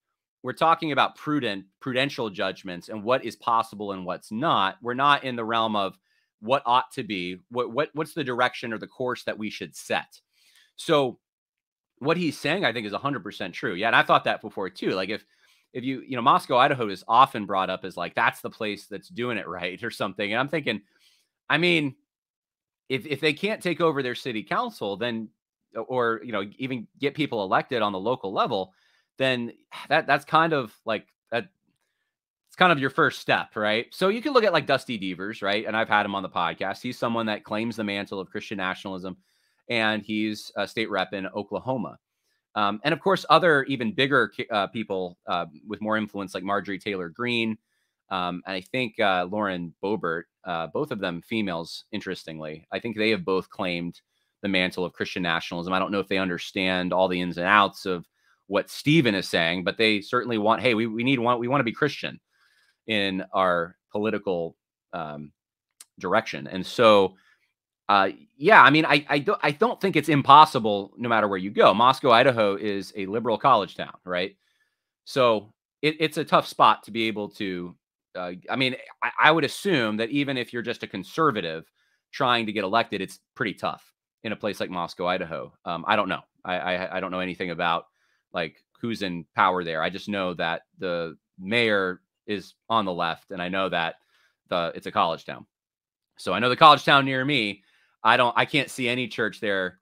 We're talking about prudent, prudential judgments and what is possible and what's not. We're not in the realm of what ought to be, what, what what's the direction or the course that we should set. So what he's saying, I think, is 100% true. Yeah, and I thought that before too. Like if if you you know Moscow, Idaho is often brought up as like that's the place that's doing it right [LAUGHS] or something, and I'm thinking, I mean, if if they can't take over their city council, then or you know even get people elected on the local level, then that that's kind of like that. It's kind of your first step, right? So you can look at like Dusty Deevers right? And I've had him on the podcast. He's someone that claims the mantle of Christian nationalism, and he's a state rep in Oklahoma. Um, and of course, other even bigger uh, people uh, with more influence, like Marjorie Taylor Greene, um, and I think uh, Lauren Boebert, uh, both of them females, interestingly, I think they have both claimed the mantle of Christian nationalism. I don't know if they understand all the ins and outs of what Stephen is saying, but they certainly want, hey, we, we need one, we want to be Christian in our political um, direction. And so, uh, yeah, I mean, I, I, don't, I don't think it's impossible no matter where you go. Moscow, Idaho is a liberal college town, right? So it, it's a tough spot to be able to uh, I mean, I, I, would assume that even if you're just a conservative trying to get elected, it's pretty tough in a place like Moscow, Idaho. Um, I don't know. I, I, I don't know anything about like who's in power there. I just know that the mayor is on the left, and I know that the it's a college town. So I know the college town near me. I don't. I can't see any church there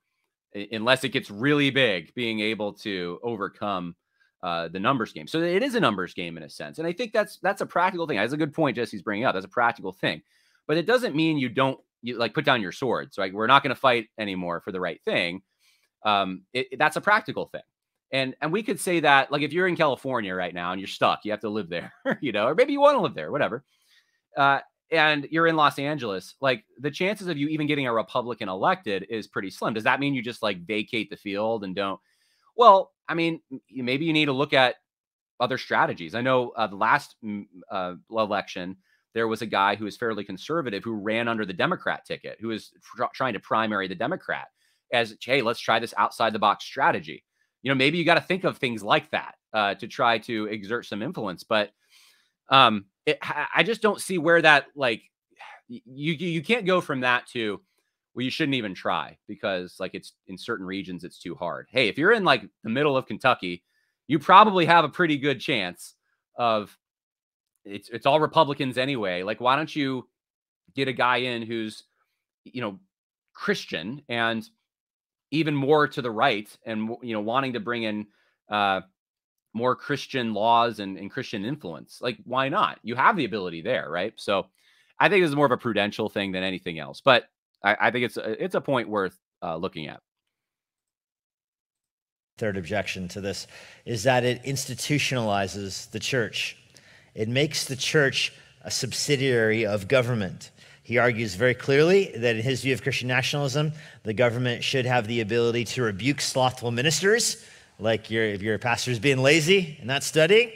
unless it gets really big, being able to overcome uh, the numbers game. So it is a numbers game in a sense, and I think that's that's a practical thing. That's a good point Jesse's bringing up. That's a practical thing, but it doesn't mean you don't you like put down your swords. Right? We're not going to fight anymore for the right thing. Um, it, that's a practical thing, and and we could say that like if you're in California right now and you're stuck, you have to live there, [LAUGHS] you know, or maybe you want to live there, whatever. Uh, and you're in Los Angeles, like the chances of you even getting a Republican elected is pretty slim. Does that mean you just like vacate the field and don't? Well, I mean, maybe you need to look at other strategies. I know uh, the last mm, uh, election, there was a guy who was fairly conservative who ran under the Democrat ticket, who was tr- trying to primary the Democrat as, hey, let's try this outside the box strategy. You know, maybe you got to think of things like that uh, to try to exert some influence. But um, it, I just don't see where that like you you can't go from that to well, you shouldn't even try because like it's in certain regions it's too hard. Hey, if you're in like the middle of Kentucky, you probably have a pretty good chance of it's it's all Republicans anyway. Like, why don't you get a guy in who's you know Christian and even more to the right and you know wanting to bring in uh more Christian laws and, and Christian influence. Like, why not? You have the ability there, right? So I think this is more of a prudential thing than anything else. But I, I think it's a, it's a point worth uh, looking at. Third objection to this is that it institutionalizes the church. It makes the church a subsidiary of government. He argues very clearly that in his view of Christian nationalism, the government should have the ability to rebuke slothful ministers, like your, if your pastor is being lazy and not studying,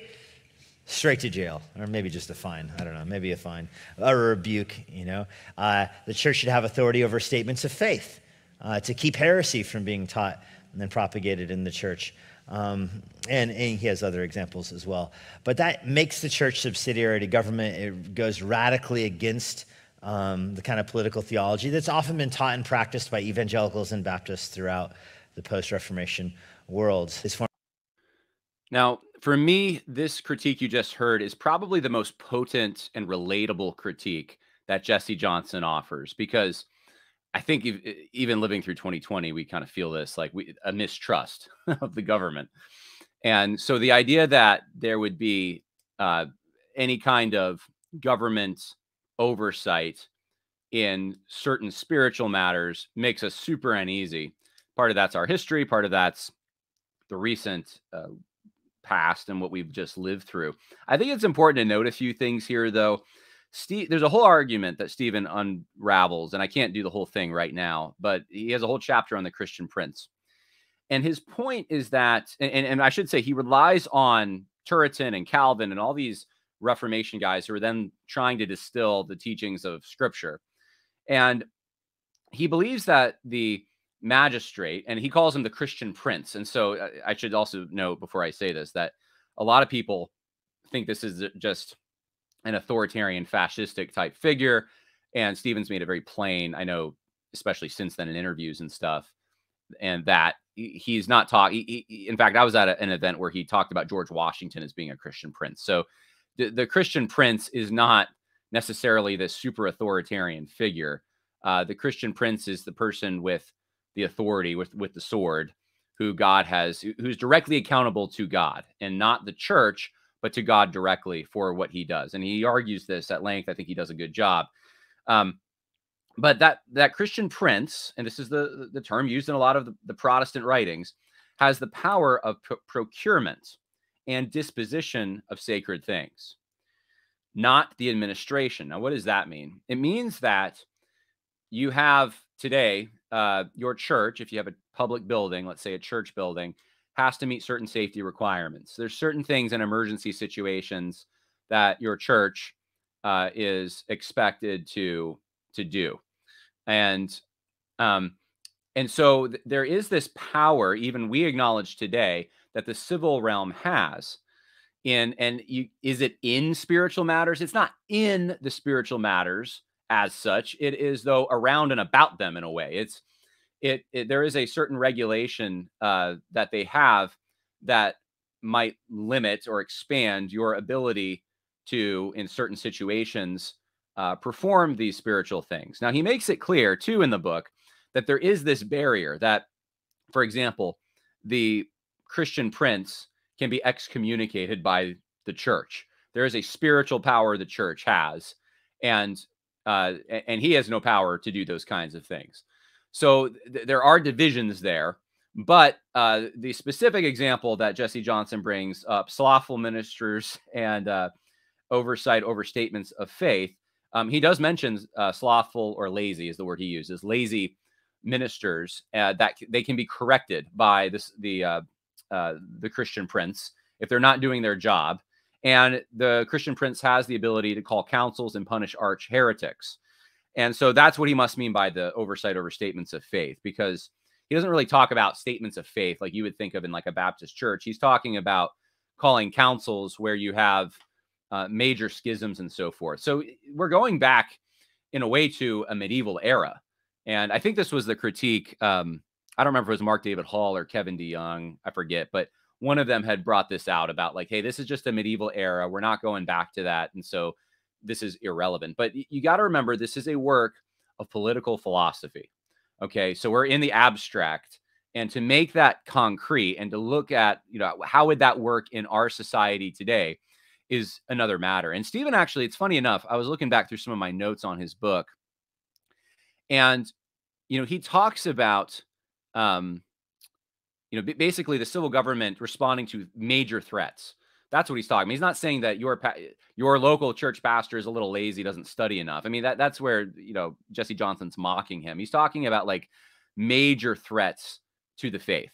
straight to jail, or maybe just a fine. I don't know, maybe a fine, or a rebuke. You know, uh, the church should have authority over statements of faith uh, to keep heresy from being taught and then propagated in the church. Um, and, and, he has other examples as well. But that makes the church subsidiary to government. It goes radically against um, the kind of political theology that's often been taught and practiced by evangelicals and Baptists throughout the post Reformation world. Now, for me, this critique you just heard is probably the most potent and relatable critique that Jesse Johnson offers because I think even living through 2020, we kind of feel this like we a mistrust [LAUGHS] of the government. And so the idea that there would be uh, any kind of government oversight in certain spiritual matters makes us super uneasy. Part of that's our history, part of that's the recent uh, past and what we've just lived through. I think it's important to note a few things here, though. Steve, there's a whole argument that Stephen unravels, and I can't do the whole thing right now, but he has a whole chapter on the Christian Prince. And his point is that, and, and I should say, he relies on Turretin and Calvin and all these Reformation guys who are then trying to distill the teachings of Scripture. And he believes that the magistrate, and he calls him the Christian prince. And so uh, I should also note before I say this that a lot of people think this is just an authoritarian, fascistic type figure. And Stephen's made it very plain, I know, especially since then in interviews and stuff, and that he's not talking. He, in fact, I was at a, an event where he talked about George Washington as being a Christian prince. So the, the Christian prince is not necessarily this super authoritarian figure. Uh, the Christian prince is the person with the authority, with with the sword, who God has, who's directly accountable to God and not the church, but to God directly for what he does. And he argues this at length. I think he does a good job. Um, but that that Christian prince, and this is the the term used in a lot of the, the Protestant writings, has the power of pro- procurement and disposition of sacred things, not the administration. Now, what does that mean? It means that you have today uh, your church, if you have a public building, let's say a church building, has to meet certain safety requirements. There's certain things in emergency situations that your church uh, is expected to to do, and um, and so th- there is this power, even we acknowledge today, that the civil realm has. In and you is it in spiritual matters? It's not in the spiritual matters as such. It is though around and about them in a way. It's it, it there is a certain regulation uh, that they have that might limit or expand your ability to, in certain situations, uh, perform these spiritual things. Now, he makes it clear, too, in the book, that there is this barrier that, for example, the Christian prince can be excommunicated by the church. There is a spiritual power the church has, and uh, and he has no power to do those kinds of things. So th- there are divisions there. But uh, the specific example that Jesse Johnson brings up, slothful ministers [LAUGHS] and uh, oversight, overstatements of faith, um, he does mention uh, slothful or lazy is the word he uses, lazy ministers uh, that they can be corrected by this the uh, uh, the Christian prince if they're not doing their job. And the Christian prince has the ability to call councils and punish arch heretics. And so that's what he must mean by the oversight over statements of faith, because he doesn't really talk about statements of faith like you would think of in like a Baptist church. He's talking about calling councils where you have uh, major schisms and so forth. So we're going back in a way to a medieval era. And I think this was the critique. Um, I don't remember if it was Mark David Hall or Kevin DeYoung. I forget, but one of them had brought this out about like, hey, this is just a medieval era. We're not going back to that. And so this is irrelevant. But you got to remember, this is a work of political philosophy. Okay. So we're in the abstract. And to make that concrete and to look at, you know, how would that work in our society today is another matter. And Stephen, actually, it's funny enough, I was looking back through some of my notes on his book. And, you know, he talks about, um, you know, basically the civil government responding to major threats. That's what he's talking. He's not saying that your your local church pastor is a little lazy, doesn't study enough. I mean, that that's where you know Jesse Johnson's mocking him. He's talking about like major threats to the faith.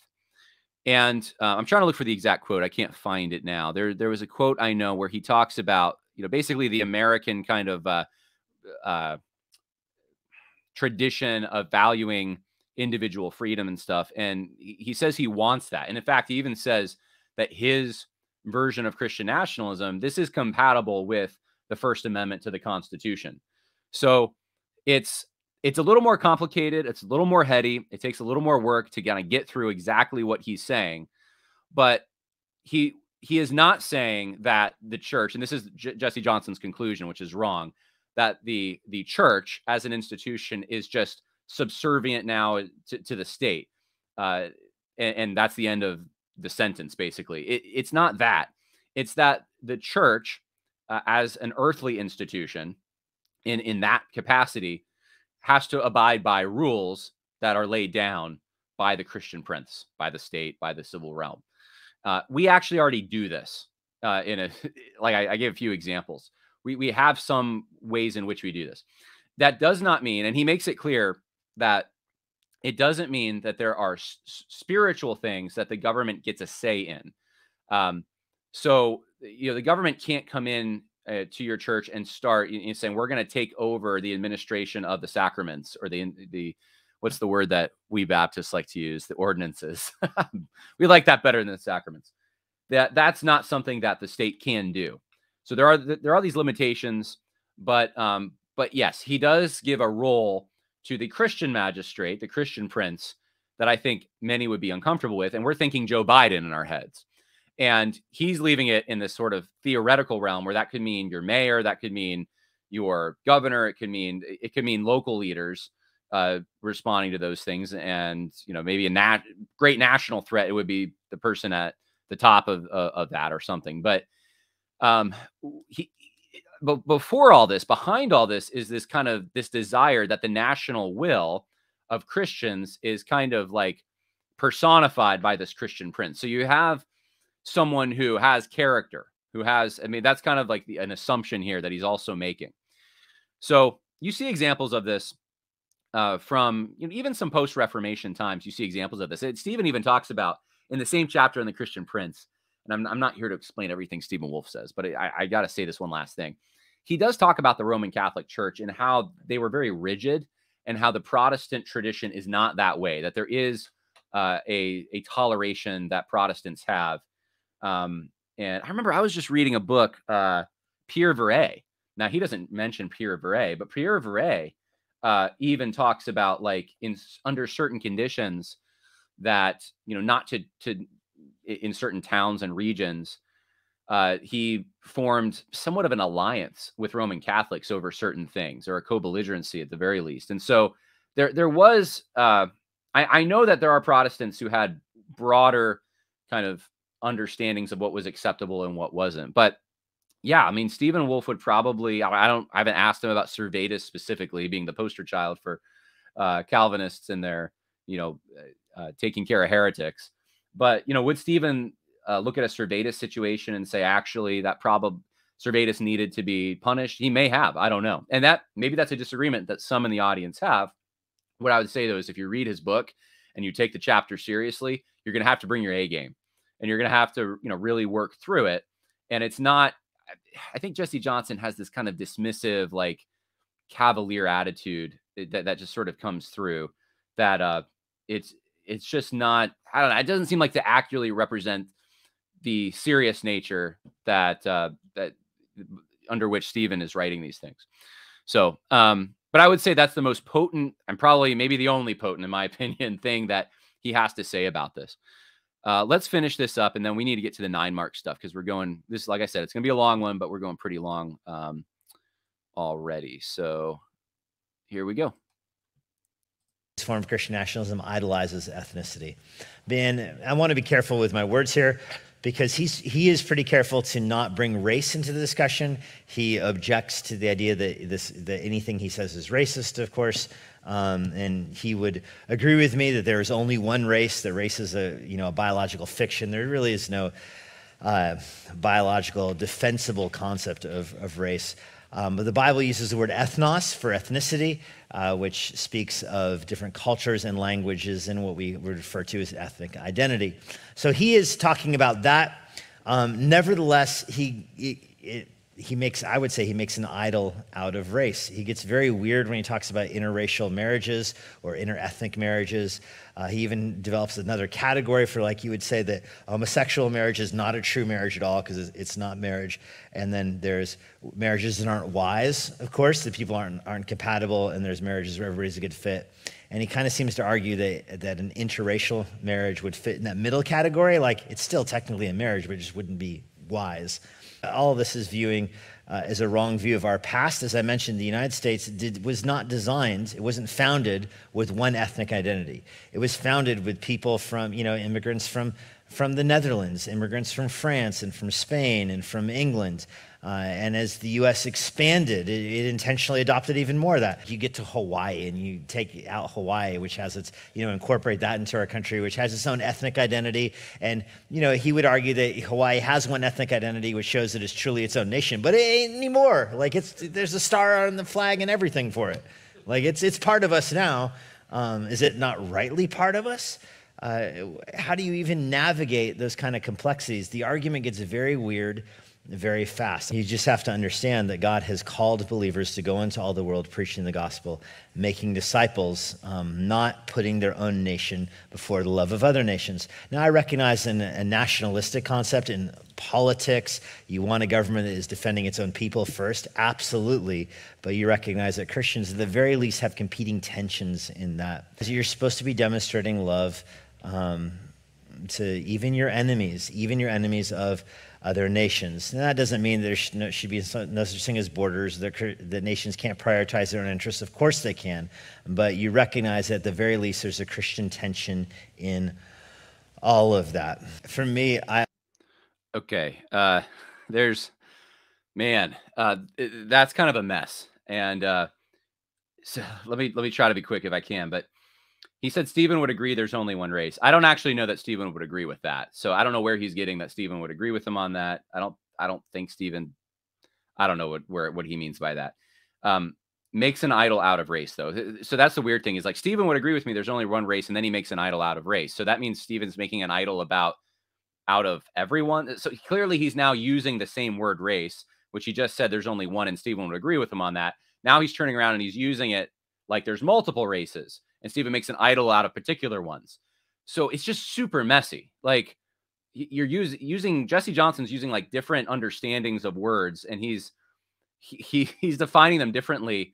And uh, I'm trying to look for the exact quote. I can't find it now. There there was a quote I know where he talks about you know basically the American kind of uh, uh, tradition of valuing individual freedom and stuff. And he says he wants that. And in fact, he even says that his version of Christian nationalism, this is compatible with the First Amendment to the Constitution. So it's it's a little more complicated. It's a little more heady. It takes a little more work to kind of get through exactly what he's saying. But he he is not saying that the church, and this is J- Jesse Johnson's conclusion, which is wrong, that the the church as an institution is just subservient now to, to the state, uh, and, and, that's the end of the sentence. Basically, it, it's not that; it's that the church, uh, as an earthly institution, in in that capacity, has to abide by rules that are laid down by the Christian prince, by the state, by the civil realm. Uh, we actually already do this uh, in a [LAUGHS] like I, I gave a few examples. We we have some ways in which we do this. That does not mean, and he makes it clear that it doesn't mean that there are s- spiritual things that the government gets a say in. Um, so you know the government can't come in uh, to your church and start you know, saying we're going to take over the administration of the sacraments or the the what's the word that we Baptists like to use the ordinances. [LAUGHS] we like that better than the sacraments. That that's not something that the state can do. So there are there are these limitations, but um, but yes, he does give a role to the Christian magistrate, the Christian prince, that I think many would be uncomfortable with, and we're thinking Joe Biden in our heads. And he's leaving it in this sort of theoretical realm where that could mean your mayor, that could mean your governor, it could mean it could mean local leaders uh, responding to those things, and you know maybe a nat- great national threat. It would be the person at the top of uh, of that or something. But um, he, but before all this, behind all this is this kind of this desire that the national will of Christians is kind of like personified by this Christian prince. So you have someone who has character, who has, I mean, that's kind of like the, an assumption here that he's also making. So you see examples of this uh, from you know, even some post Reformation times. You see examples of this. It, Stephen even talks about in the same chapter in the Christian Prince. And I'm, I'm not here to explain everything Stephen Wolfe says, but I, I got to say this one last thing. He does talk about the Roman Catholic Church and how they were very rigid and how the Protestant tradition is not that way, that there is uh, a, a toleration that Protestants have um, and I remember I was just reading a book, uh, Pierre Viret. Now he doesn't mention Pierre Viret, but Pierre Viret uh, even talks about like in under certain conditions that you know not to to in certain towns and regions. Uh, he formed somewhat of an alliance with Roman Catholics over certain things, or a co-belligerency at the very least. And so there, there was. Uh, I, I know that there are Protestants who had broader kind of understandings of what was acceptable and what wasn't. But yeah, I mean, Stephen Wolfe would probably, I don't, I haven't asked him about Servetus specifically being the poster child for uh, Calvinists and their, you know, uh, uh, taking care of heretics. But, you know, would Stephen uh, look at a Servetus situation and say, actually, that probably Servetus needed to be punished? He may have, I don't know. And that maybe that's a disagreement that some in the audience have. What I would say though is if you read his book and you take the chapter seriously, you're going to have to bring your A game and you're going to have to, you know, really work through it. And it's not, I think Jesse Johnson has this kind of dismissive, like cavalier attitude that, that just sort of comes through that uh it's it's just not I don't know, it doesn't seem like to accurately represent the serious nature that uh that under which Stephen is writing these things. So um but I would say that's the most potent and probably maybe the only potent in my [LAUGHS] opinion thing that he has to say about this. Uh, let's finish this up, and then we need to get to the nine mark stuff because we're going. This, like I said, it's going to be a long one, but we're going pretty long um, already. So here we go. This form of Christian nationalism idolizes ethnicity. Ben, I want to be careful with my words here because he's, he is pretty careful to not bring race into the discussion. He objects to the idea that, this, that anything he says is racist, of course. Um, and he would agree with me that there is only one race. That race is a you know a biological fiction. There really is no uh, biological defensible concept of, of race. Um, but the Bible uses the word ethnos for ethnicity, uh, which speaks of different cultures and languages and what we refer to as ethnic identity. So he is talking about that. Um, nevertheless, he, he, he makes, I would say, he makes an idol out of race. He gets very weird when he talks about interracial marriages or interethnic marriages. Uh, he even develops another category for, like, you would say that homosexual marriage is not a true marriage at all because it's not marriage. And then there's marriages that aren't wise, of course, that people aren't, aren't compatible, and there's marriages where everybody's a good fit. And he kind of seems to argue that, that an interracial marriage would fit in that middle category. Like, it's still technically a marriage, but it just wouldn't be wise. All this is viewing uh, as a wrong view of our past. As I mentioned, the United States did, was not designed, it wasn't founded with one ethnic identity. It was founded with people from, you know, immigrants from, from the Netherlands, immigrants from France and from Spain and from England. Uh, and as the U.S. expanded, it, it, intentionally adopted even more of that. You get to Hawaii and you take out Hawaii, which has its, you know, incorporate that into our country, which has its own ethnic identity. And, you know, he would argue that Hawaii has one ethnic identity, which shows that it's truly its own nation, but it ain't anymore. Like, it's, there's a star on the flag and everything for it. Like, it's, it's part of us now. Um, is it not rightly part of us? Uh, how do you even navigate those kind of complexities? The argument gets very weird very fast. You just have to understand that God has called believers to go into all the world preaching the gospel, making disciples, um, not putting their own nation before the love of other nations. Now, I recognize in a nationalistic concept in politics, you want a government that is defending its own people first, absolutely. But you recognize that Christians, at the very least, have competing tensions in that. You're supposed to be demonstrating love um, to even your enemies, even your enemies of other nations. And that doesn't mean there should, be no such thing as borders, that, nations can't prioritize their own interests. Of course they can. But you recognize that at the very least there's a Christian tension in all of that. For me, I. Okay. Uh, [LAUGHS] there's, man, uh, that's kind of a mess. And uh, so [LAUGHS] let me let me try to be quick if I can. But he said Stephen would agree there's only one race. I don't actually know that Stephen would agree with that. So I don't know where he's getting that Stephen would agree with him on that. I don't I don't think Stephen I don't know what where what he means by that. Um, makes an idol out of race though. So that's the weird thing is like Stephen would agree with me there's only one race and then he makes an idol out of race. So that means Stephen's making an idol about out of everyone. So clearly he's now using the same word race, which he just said there's only one and Stephen would agree with him on that. Now he's turning around and he's using it like there's multiple races and Stephen makes an idol out of particular ones. So it's just super messy. Like you're using using Jesse Johnson's using like different understandings of words, and he's he, he [LAUGHS] he's defining them differently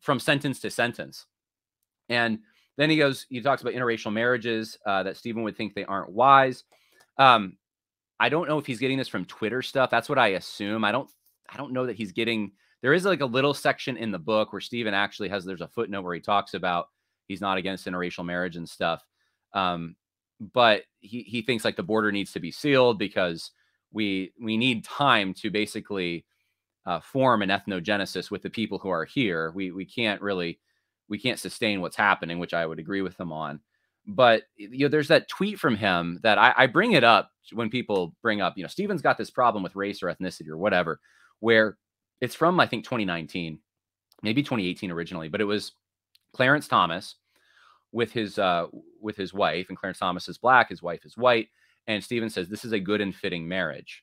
from sentence to sentence. And then he goes, he talks about interracial marriages uh, that Stephen would think they aren't wise. Um, I don't know if he's getting this from Twitter stuff. That's what I assume. I don't I don't know that he's getting there is like a little section in the book where Stephen actually has there's a footnote where he talks about He's not against interracial marriage and stuff. Um, but he, he thinks like the border needs to be sealed because we we need time to basically uh, form an ethnogenesis with the people who are here. We we can't really we can't sustain what's happening, which I would agree with him on. But you know, there's that tweet from him that I, I bring it up when people bring up, you know, Stephen's got this problem with race or ethnicity or whatever, where it's from I think 2019, maybe 2018 originally, but it was Clarence Thomas with his uh, with his wife, and Clarence Thomas is black, his wife is white, and Stephen says this is a good and fitting marriage.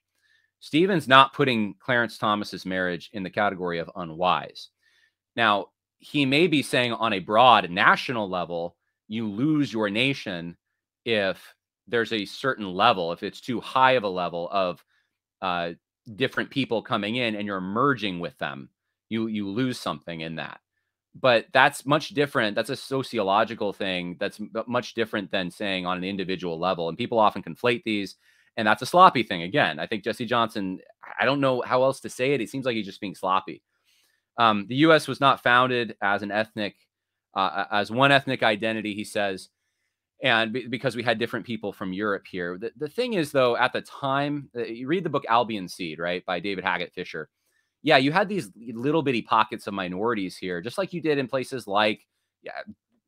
Stephen's not putting Clarence Thomas's marriage in the category of unwise. Now, he may be saying on a broad national level, you lose your nation if there's a certain level, if it's too high of a level of uh, different people coming in and you're merging with them, you you lose something in that but that's much different that's a sociological thing that's much different than saying on an individual level and people often conflate these and that's a sloppy thing again i think jesse johnson i don't know how else to say it it seems like he's just being sloppy. Um, the us was not founded as an ethnic uh, as one ethnic identity he says and because we had different people from europe here. The, the thing is though at the time uh, you read the book albion seed right by David Hackett Fischer yeah, you had these little bitty pockets of minorities here, just like you did in places like yeah,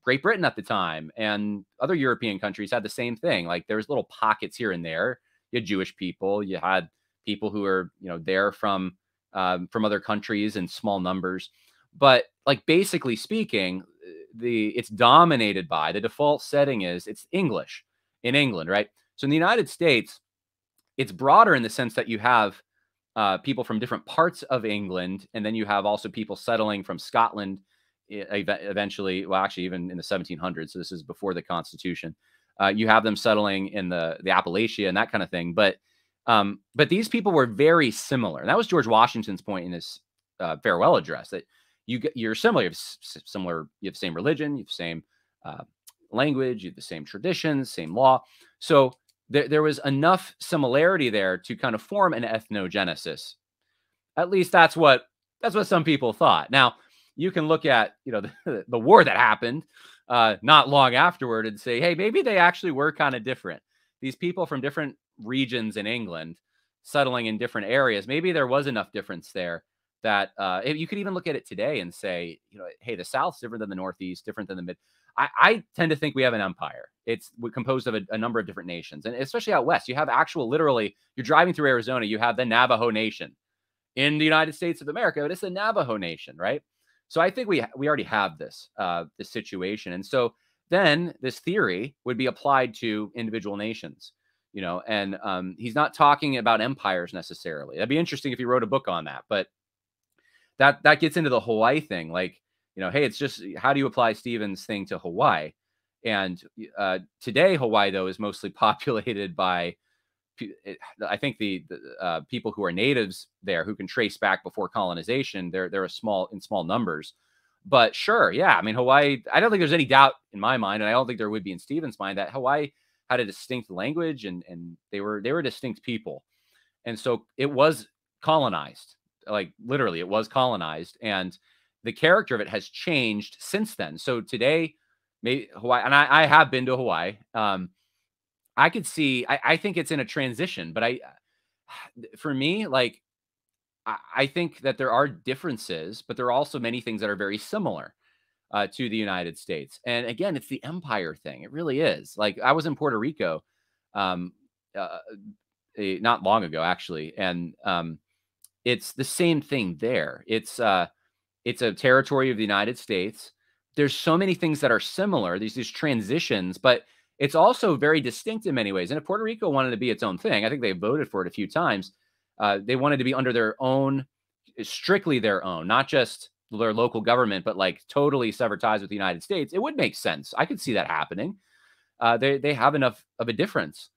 Great Britain at the time and other European countries had the same thing. Like there was little pockets here and there. You had Jewish people, you had people who were, you know, there from um, from other countries in small numbers. But like basically speaking, the it's dominated by the default setting is it's English in England, right? So in the United States, it's broader in the sense that you have uh, people from different parts of England, and then you have also people settling from Scotland eventually. Well, actually, even in the 1700s. So this is before the Constitution. Uh, you have them settling in the the Appalachia and that kind of thing. But um, but these people were very similar. And that was George Washington's point in his uh, farewell address that you you're similar. You have similar. You have same religion. You have same uh, language. You have the same traditions, same law. So there, there was enough similarity there to kind of form an ethnogenesis. At least that's what that's what some people thought. Now, you can look at you know [LAUGHS] the, the war that happened uh, not long afterward and say, hey, maybe they actually were kind of different. These people from different regions in England settling in different areas, maybe there was enough difference there that uh, you could even look at it today and say, you know, hey, the South's different than the Northeast, different than the Mid. I, I tend to think we have an empire. It's composed of a, a, number of different nations, and especially out west, you have actual, literally, you're driving through Arizona, you have the Navajo Nation in the United States of America, but it's the Navajo Nation, right? So I think we we already have this uh, this situation, and so then this theory would be applied to individual nations, you know. And um, he's not talking about empires necessarily. That'd be interesting if he wrote a book on that, but that that gets into the Hawaii thing, like you know, hey, it's just how do you apply Stephen's thing to Hawaii? And uh, today, Hawaii though is mostly [LAUGHS] populated by I think the, the uh, people who are natives there who can trace back before colonization, they're they're a small in small numbers. But sure, yeah, I mean Hawaii. I don't think there's any doubt in my mind, and I don't think there would be in Stephen's mind that Hawaii had a distinct language and and they were they were distinct people, and so it was colonized. Like literally, it was colonized, and the character of it has changed since then. So today, maybe Hawaii, and I, I have been to Hawaii. Um, I could see. I, I think it's in a transition, but I, [SIGHS] for me, like, I, I think that there are differences, but there are also many things that are very similar. Uh, to the United States. And again, it's the empire thing. It really is. Like I was in Puerto Rico, um, uh, not long ago actually, and um, it's the same thing there. It's uh, it's a territory of the United States. There's so many things that are similar. These these transitions, but it's also very distinct in many ways. And if Puerto Rico wanted to be its own thing, I think they voted for it a few times. Uh, they wanted to be under their own, strictly their own, not just their local government, but like totally sever ties with the United States. It would make sense. I could see that happening. Uh, they they have enough of a difference,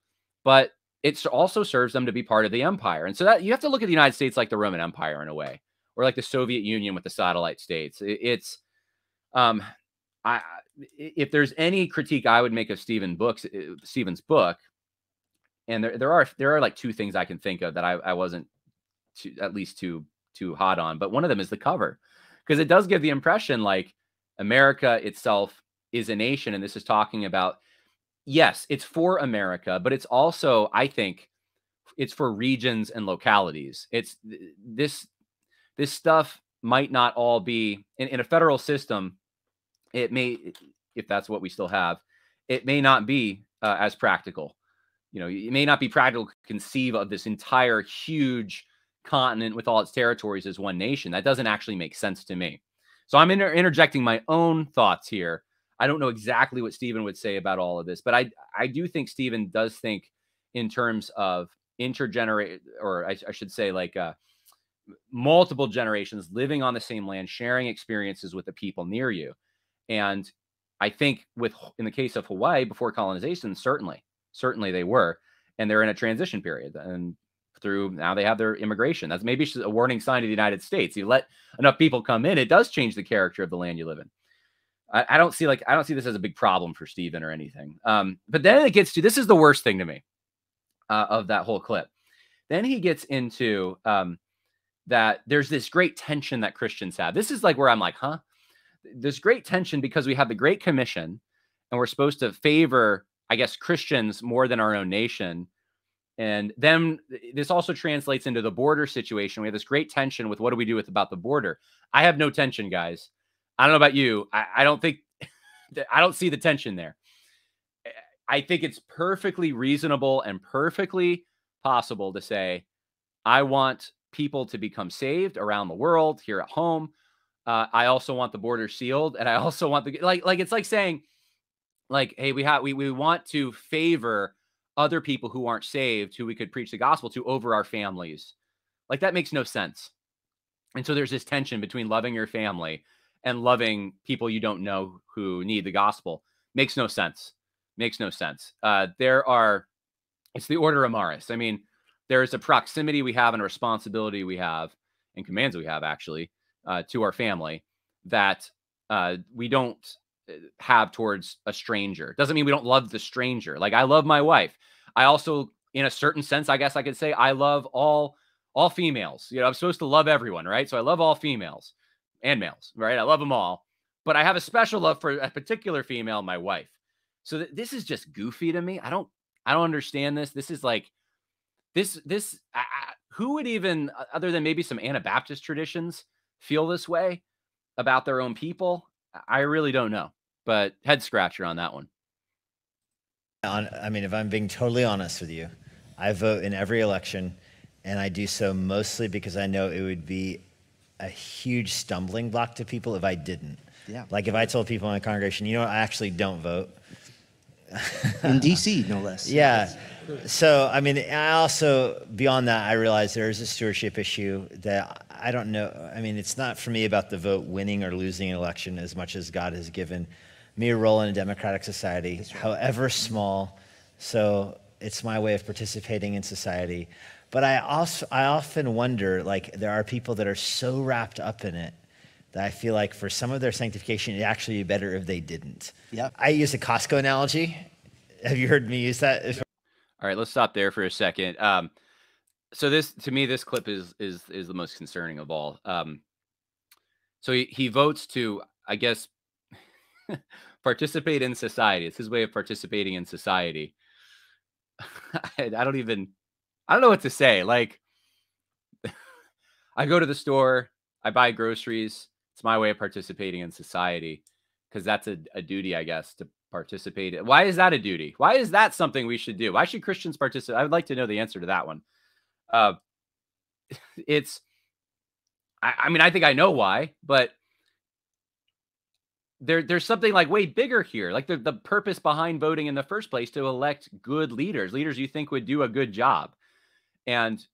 but it also serves them to be part of the empire. And so that you have to look at the United States like the Roman Empire in a way, or like the Soviet Union with the satellite states. It's um, I if there's any critique I would make of Stephen books, uh, Stephen's book, and there, there are there are like two things I can think of that I, I wasn't too, at least too too hot on, but one of them is the cover because it does give the impression like America itself is a nation, and this is talking about yes, it's for America, but it's also I think it's for regions and localities. It's this this stuff might not all be in, in a federal system it may, if that's what we still have, it may not be uh, as practical. You know, it may not be practical to conceive of this entire huge continent with all its territories as one nation. That doesn't actually make sense to me. So I'm inter- interjecting my own thoughts here. I don't know exactly what Stephen would say about all of this, but I I do think Stephen does think in terms of intergenerate, or I, I should say like uh, multiple generations living on the same land, sharing experiences with the people near you. And I think with in the case of Hawaii before colonization, certainly, certainly they were, and they're in a transition period. And through now they have their immigration. That's maybe a warning sign to the United States. You let enough people come in, it does change the character of the land you live in. I, I don't see like I don't see this as a big problem for Stephen or anything. Um, but then it gets to this is the worst thing to me uh, of that whole clip. Then he gets into um, that there's this great tension that Christians have. This is like where I'm like, huh? there's great tension because we have the Great Commission and we're supposed to favor, I guess, Christians more than our own nation. And then this also translates into the border situation. We have this great tension with what do we do with about the border? I have no tension, guys. I don't know about you. I, I don't think [LAUGHS] I don't see the tension there. I think it's perfectly reasonable and perfectly possible to say, I want people to become saved around the world, here at home. Uh, I also want the border sealed, and I also want the like like it's like saying, like, hey, we have we we want to favor other people who aren't saved, who we could preach the gospel to over our families. Like that makes no sense. And so there's this tension between loving your family and loving people you don't know who need the gospel. Makes no sense. Makes no sense. Uh, there are, it's the ordo amoris. I mean, there is a proximity we have and a responsibility we have and commands we have actually uh, to our family that uh, we don't uh, have towards a stranger. Doesn't mean we don't love the stranger. Like I love my wife. I also, in a certain sense, I guess I could say I love all all females. You know, I'm supposed to love everyone, right? So I love all females and males, right? I love them all, but I have a special love for a particular female, my wife. So th- this is just goofy to me. I don't, I don't understand this. This is like, this, this, I, I, who would even, other than maybe some Anabaptist traditions, feel this way about their own people? I really don't know, but head scratcher on that one. On, I mean, if I'm being totally honest with you, I vote in every election, and I do so mostly because I know it would be a huge stumbling block to people if I didn't. Yeah. Like if I told people in my congregation, you know, I actually don't vote. in DC, [LAUGHS] no less. Yeah. So, I mean, I also, beyond that, I realize there is a stewardship issue that I don't know. I mean, it's not for me about the vote winning or losing an election as much as God has given me a role in a democratic society, right. however small. So it's my way of participating in society. But I also I often wonder, like, there are people that are so wrapped up in it that I feel like for some of their sanctification, it'd actually be better if they didn't. Yeah. I use a Costco analogy. Have you heard me use that? All right, let's stop there for a second. Um, so this, to me, this clip is is is the most concerning of all. Um, so he, he votes to, I guess, [LAUGHS] participate in society. It's his way of participating in society. [LAUGHS] I, I don't even, I don't know what to say. Like, [LAUGHS] I go to the store, I buy groceries. It's my way of participating in society because that's a, a duty, I guess, to participate. Why is that a duty? Why is that something we should do? Why should Christians participate? I would like to know the answer to that one. Uh, [LAUGHS] it's, I, I mean, I think I know why, but there there's something like way bigger here like the, the purpose behind voting in the first place to elect good leaders leaders you think would do a good job and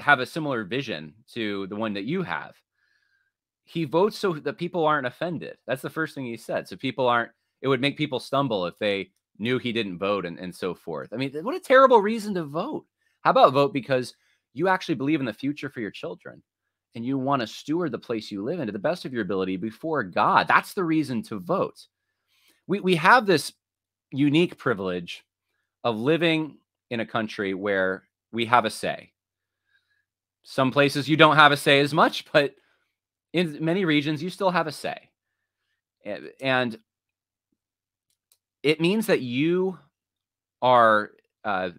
have a similar vision to the one that you have he votes so that people aren't offended that's the first thing he said so people aren't it would make people stumble if they knew he didn't vote and, and so forth i mean what a terrible reason to vote how about vote because you actually believe in the future for your children and you want to steward the place you live in to the best of your ability before God. That's the reason to vote. We, we have this unique privilege of living in a country where we have a say. Some places you don't have a say as much, but in many regions you still have a say. And it means that you are, uh,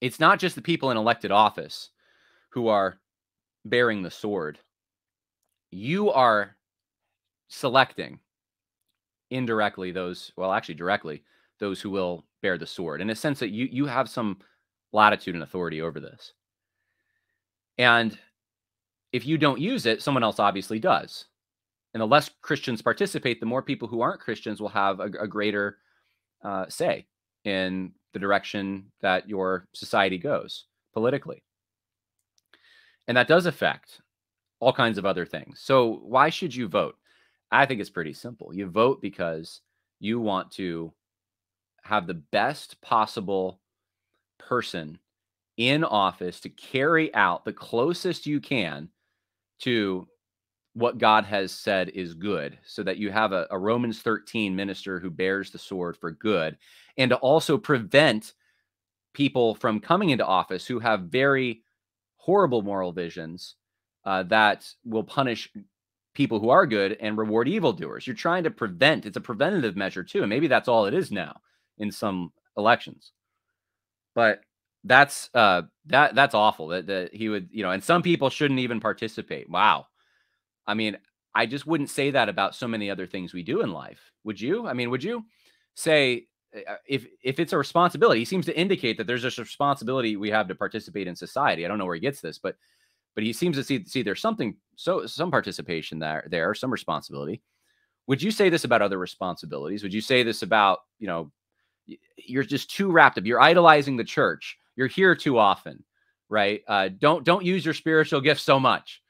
it's not just the people in elected office who are bearing the sword, you are selecting indirectly those, well, actually directly, those who will bear the sword in a sense that you you have some latitude and authority over this. And if you don't use it, someone else obviously does. And the less Christians participate, the more people who aren't Christians will have a, a greater uh, say in the direction that your society goes politically. And that does affect all kinds of other things. So, why should you vote? I think it's pretty simple. You vote because you want to have the best possible person in office to carry out the closest you can to what God has said is good, so that you have a, a, Romans 13 minister who bears the sword for good, and to also prevent people from coming into office who have very horrible moral visions uh, that will punish people who are good and reward evildoers. You're trying to prevent, it's a preventative measure too. And maybe that's all it is now in some elections. But that's uh that that's awful that, that he would, you know, and some people shouldn't even participate. Wow. I mean, I just wouldn't say that about so many other things we do in life. Would you? I mean, would you say uh, if if it's a responsibility, he seems to indicate that there's this responsibility we have to participate in society. I don't know where he gets this, but but he seems to see see there's something so some participation there there some responsibility. Would you say this about other responsibilities? Would you say this about you know you're just too wrapped up? You're idolizing the church. You're here too often, right? Uh, don't don't use your spiritual gifts so much,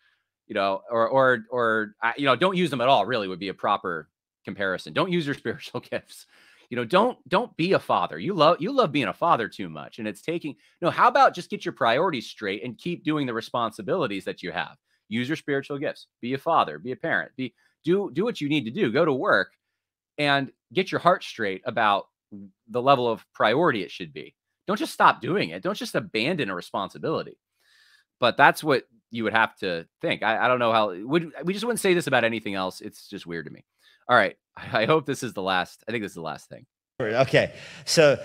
you know, or or or you know don't use them at all. Really would be a proper comparison. Don't use your [LAUGHS] spiritual gifts you know don't don't be a father you love you love being a father too much and it's taking no how about just get your priorities straight and keep doing the responsibilities that you have use your spiritual gifts be a father be a parent be do do what you need to do go to work and get your heart straight about the level of priority it should be. Don't just stop doing it. Don't just abandon a responsibility. But that's what you would have to think. I, I don't know how would we just wouldn't say this about anything else. It's just weird to me. All right. [LAUGHS] I hope this is the last. I think this is the last thing. Okay. So,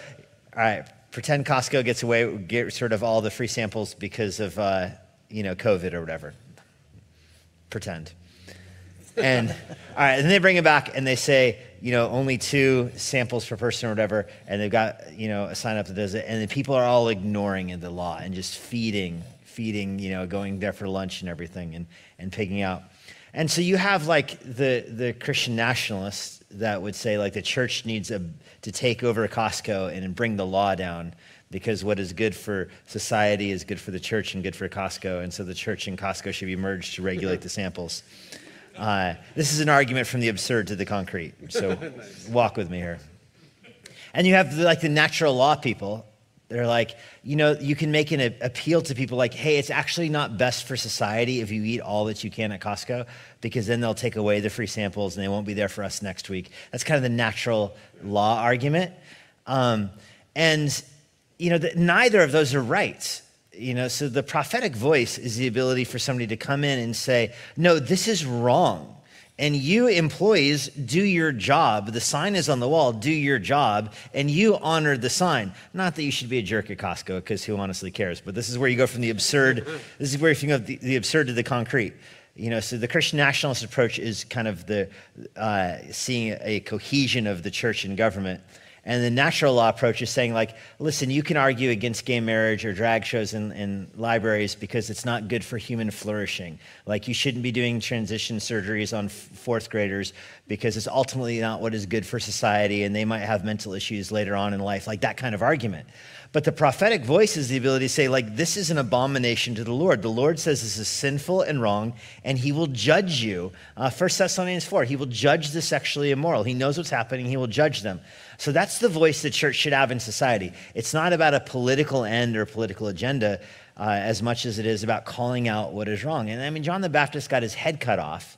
all right. Pretend Costco gets away, get sort of all the free samples because of, uh, you know, COVID or whatever. Pretend. And [LAUGHS] all right, and then they bring it back and they say, you know, only two samples per person or whatever, and they've got, you know, a sign up that does it, and the people are all ignoring the law and just feeding, feeding, you know, going there for lunch and everything and, and pigging out. And so you have like the, the Christian nationalists that would say like the church needs a, to take over Costco and bring the law down because what is good for society is good for the church and good for Costco. And so the church and Costco should be merged to regulate the samples. Uh, this is an argument from the absurd to the concrete. So [LAUGHS] walk with me here. And you have the, like the natural law people. They're like, you know, you can make an appeal to people like, hey, it's actually not best for society if you eat all that you can at Costco because then they'll take away the free samples and they won't be there for us next week. That's kind of the natural law argument. Um, and, you know, the, neither of those are right. You know, so the prophetic voice is the ability for somebody to come in and say, no, this is wrong. And you employees do your job. The sign is on the wall, do your job, and you honor the sign. Not that you should be a jerk at Costco, because who honestly cares? But this is where you go from the absurd, [LAUGHS] this is where you go the, the absurd to the concrete. You know, so the Christian nationalist approach is kind of the uh, seeing a cohesion of the church and government. And the natural law approach is saying, like, listen, you can argue against gay marriage or drag shows in, in libraries because it's not good for human flourishing. Like, you shouldn't be doing transition surgeries on fourth graders because it's ultimately not what is good for society and they might have mental issues later on in life, like that kind of argument. But the prophetic voice is the ability to say, like, this is an abomination to the Lord. The Lord says this is sinful and wrong, and he will judge you. Uh, 1 Thessalonians 4, he will judge the sexually immoral. He knows what's happening, he will judge them. So that's the voice the church should have in society. It's not about a political end or political agenda uh, as much as it is about calling out what is wrong. And I mean, John the Baptist got his head cut off,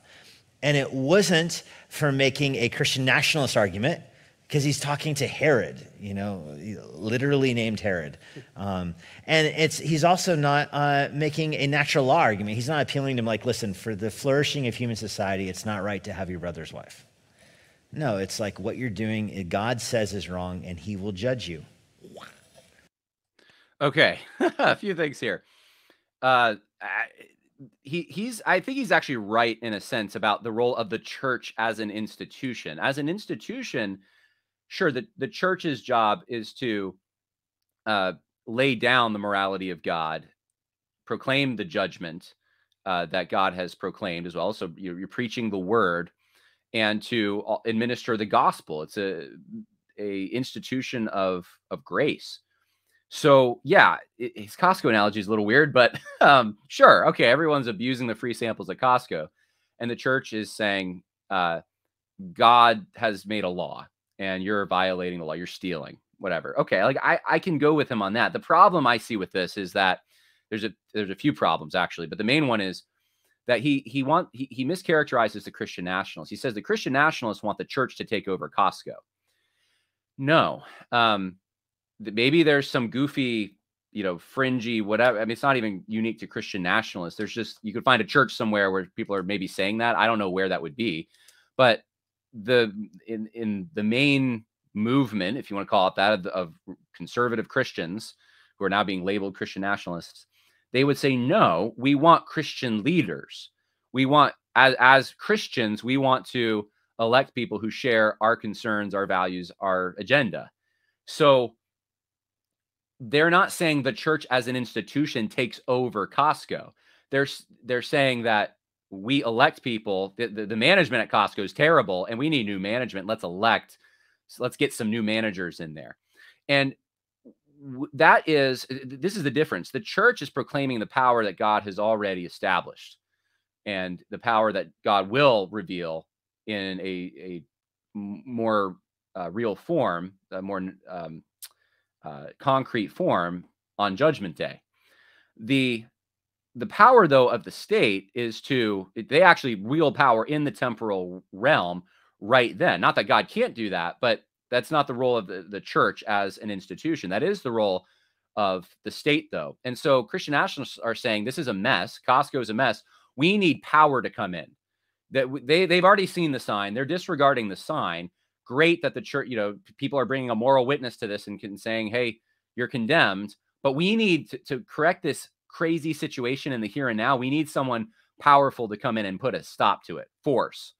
and it wasn't for making a Christian nationalist argument because he's talking to Herod, you know, literally named Herod. Um, and it's, he's also not uh, making a natural law argument. He's not appealing to him like, listen, for the flourishing of human society, it's not right to have your brother's wife. No, it's like what you're doing, eh, God says is wrong, and he will judge you. Okay, [LAUGHS] a few things here. Uh, he he's I think he's actually right in a sense about the role of the church as an institution. As an institution, sure the, the church's job is to uh, lay down the morality of god proclaim the judgment uh, that god has proclaimed as well so you're, you're, preaching the word and to administer the gospel it's a a institution of of grace so yeah it, his costco analogy is a little weird but [LAUGHS] um, sure okay everyone's abusing the free samples at costco and the church is saying uh, god has made a law and you're violating the law, you're stealing, whatever. Okay, like I, I can go with him on that. The problem I see with this is that there's a there's a few problems actually, but the main one is that he he want he, he mischaracterizes the Christian nationalists. He says the Christian nationalists want the church to take over Costco. No, um, maybe there's some goofy, you know, fringy whatever. I mean, it's not even unique to Christian nationalists. There's just you could find a church somewhere where people are maybe saying that. I don't know where that would be, but the in in the main movement, if you want to call it that, of, of conservative Christians who are now being labeled Christian nationalists, they would say, no, we want Christian leaders. We want, as, as Christians, we want to elect people who share our concerns, our values, our agenda. So they're not saying the church as an institution takes over Costco. They're they're saying that we elect people. The, the, the, management at Costco is terrible, and we need new management. Let's elect. Let's get some new managers in there, and that is this is the difference. The church is proclaiming the power that God has already established, and the power that God will reveal in a a more uh, real form, a more um, uh, concrete form on Judgment Day. The the power though of the state is to they actually wield power in the temporal realm right then not that god can't do that but that's not the role of the, the church as an institution. That is the role of the state, though. And so Christian nationalists are saying this is a mess. Costco is a mess. We need power to come in. That they they've already seen the sign. They're disregarding the sign. Great that the church, you know, people are bringing a moral witness to this and can, saying, "Hey, you're condemned." But we need to, to correct this crazy situation in the here and now. We need someone powerful to come in and put a stop to it. Force.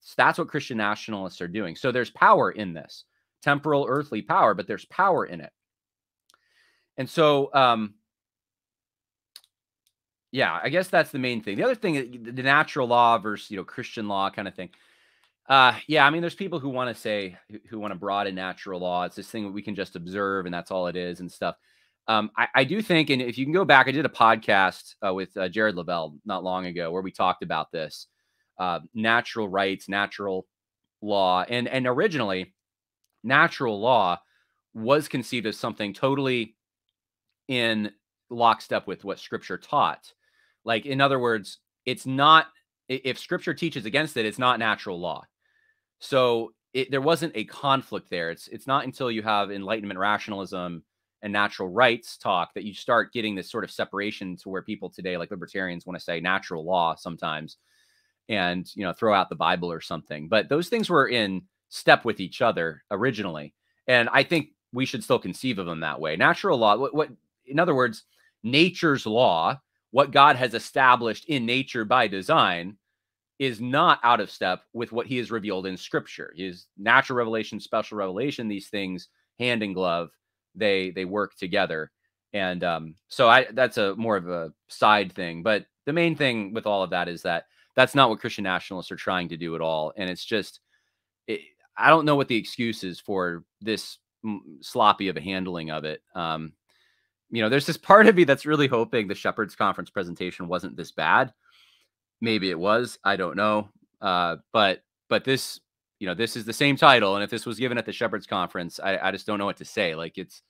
So that's what Christian nationalists are doing. So there's power in this temporal, earthly power, but there's power in it. And so, um, yeah, I guess that's the main thing. The other thing, the natural law versus you know Christian law kind of thing. Uh, yeah, I mean, there's people who want to say who want to broaden natural law. It's this thing that we can just observe, and that's all it is, and stuff. Um, I, I, do think, and if you can go back, I did a podcast uh, with uh, Jared Lavelle not long ago where we talked about this uh, natural rights, natural law, and and originally, natural law was conceived as something totally in lockstep with what Scripture taught. Like, in other words, it's not if Scripture teaches against it, it's not natural law. So it, there wasn't a conflict there. It's it's not until you have Enlightenment rationalism and natural rights talk that you start getting this sort of separation to where people today, like libertarians, want to say natural law sometimes and you know throw out the bible or something but those things were in step with each other originally and i think we should still conceive of them that way natural law what, what in other words nature's law what god has established in nature by design is not out of step with what he has revealed in scripture his natural revelation special revelation these things hand in glove they they work together and um so i that's a more of a side thing but the main thing with all of that is that that's not what Christian nationalists are trying to do at all. And it's just, it, I don't know what the excuse is for this sloppy of a handling of it. Um, you know, there's this part of me that's really hoping the Shepherds Conference presentation wasn't this bad. Maybe it was. I don't know. Uh, but but this, you know, this is the same title, and if this was given at the Shepherds Conference, I, I just don't know what to say. Like it's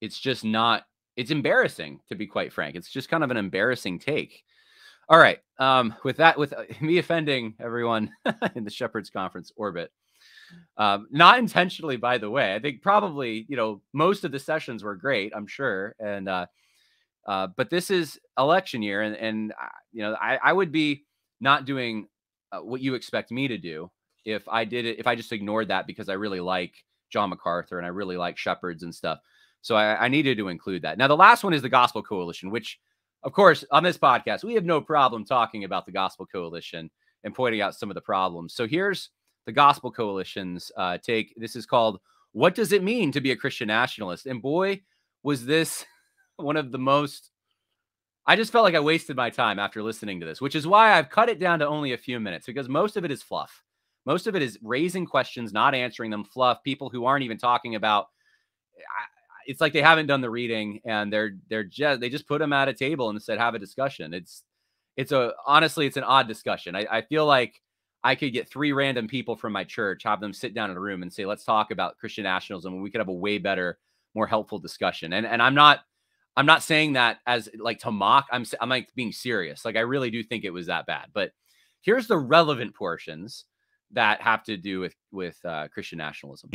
it's just not. It's embarrassing to be quite frank. It's just kind of an embarrassing take. All right. Um, with that, with uh, [LAUGHS] me offending everyone [LAUGHS] in the Shepherds Conference orbit, um, not intentionally, by the way. I think probably you know most of the sessions were great. I'm sure, and uh, uh, but this is election year, and and uh, you know I, I would be not doing uh, what you expect me to do if I did it if I just ignored that because I really like John MacArthur and I really like Shepherds and stuff. So I, I needed to include that. Now the last one is the Gospel Coalition, which of course, on this podcast, we have no problem talking about the Gospel Coalition and pointing out some of the problems. So here's the Gospel Coalition's uh, take. This is called What Does It Mean to Be a Christian Nationalist? And boy, was this [LAUGHS] one of the most. I just felt like I wasted my time after listening to this, which is why I've cut it down to only a few minutes because most of it is fluff. Most of it is raising questions, not answering them, fluff, people who aren't even talking about it's like they haven't done the reading and they're they're just they just put them at a table and said have a discussion. It's it's a honestly it's an odd discussion. I, I feel like I could get three random people from my church, have them sit down in a room and say, let's talk about Christian nationalism. And we could have a way better, more helpful discussion. And and I'm not I'm not saying that as like to mock. I'm I'm like being serious. Like I really do think it was that bad. But here's the relevant portions that have to do with with uh, Christian nationalism.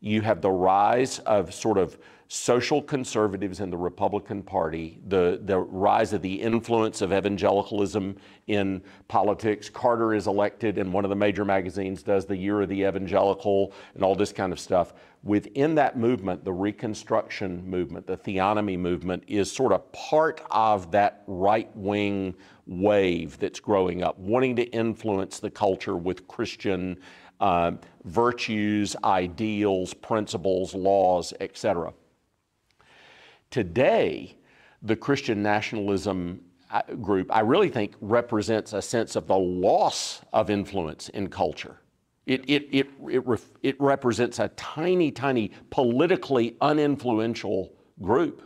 You have the rise of sort of social conservatives in the Republican Party, the, the rise of the influence of evangelicalism in politics. Carter is elected, and one of the major magazines does the Year of the Evangelical and all this kind of stuff. Within that movement, the Reconstruction movement, the theonomy movement, is sort of part of that right wing wave that's growing up, wanting to influence the culture with Christian uh, virtues, ideals, principles, laws, etc. Today, the Christian nationalism uh, group, I really think, represents a sense of the loss of influence in culture. It, it, it, it, it represents a tiny, tiny, politically uninfluential group.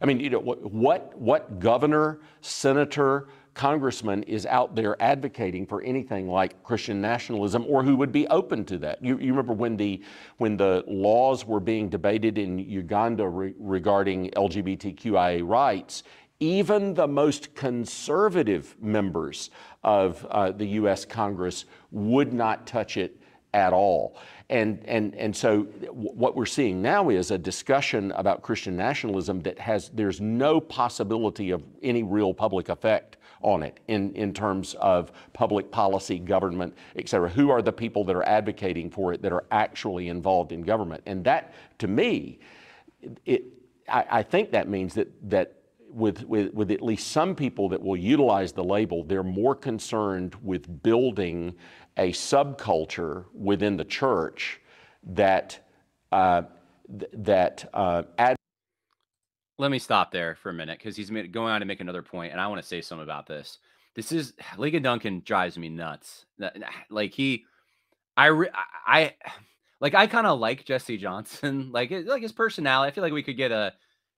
I mean, you know, what, what governor, senator, congressman is out there advocating for anything like Christian nationalism or who would be open to that. You, you remember when the, when the laws were being debated in Uganda re- regarding LGBTQIA rights, even the most conservative members of uh, the U.S. Congress would not touch it at all. And, and, and so what we're seeing now is a discussion about Christian nationalism that has, there's no possibility of any real public effect on it in, in terms of public policy, government, et cetera. Who are the people that are advocating for it that are actually involved in government? And that, to me, it, I, I think that means that, that with, with, with at least some people that will utilize the label, they're more concerned with building a subculture within the church that uh, th- that uh, ad- let me stop there for a minute because he's going on to make another point, and I want to say something about this. This is [SIGHS] Ligon Duncan drives me nuts. [SIGHS] Like he, I, I, [SIGHS] like I kind of like Jesse Johnson, [LAUGHS] like like his personality. I feel like we could get a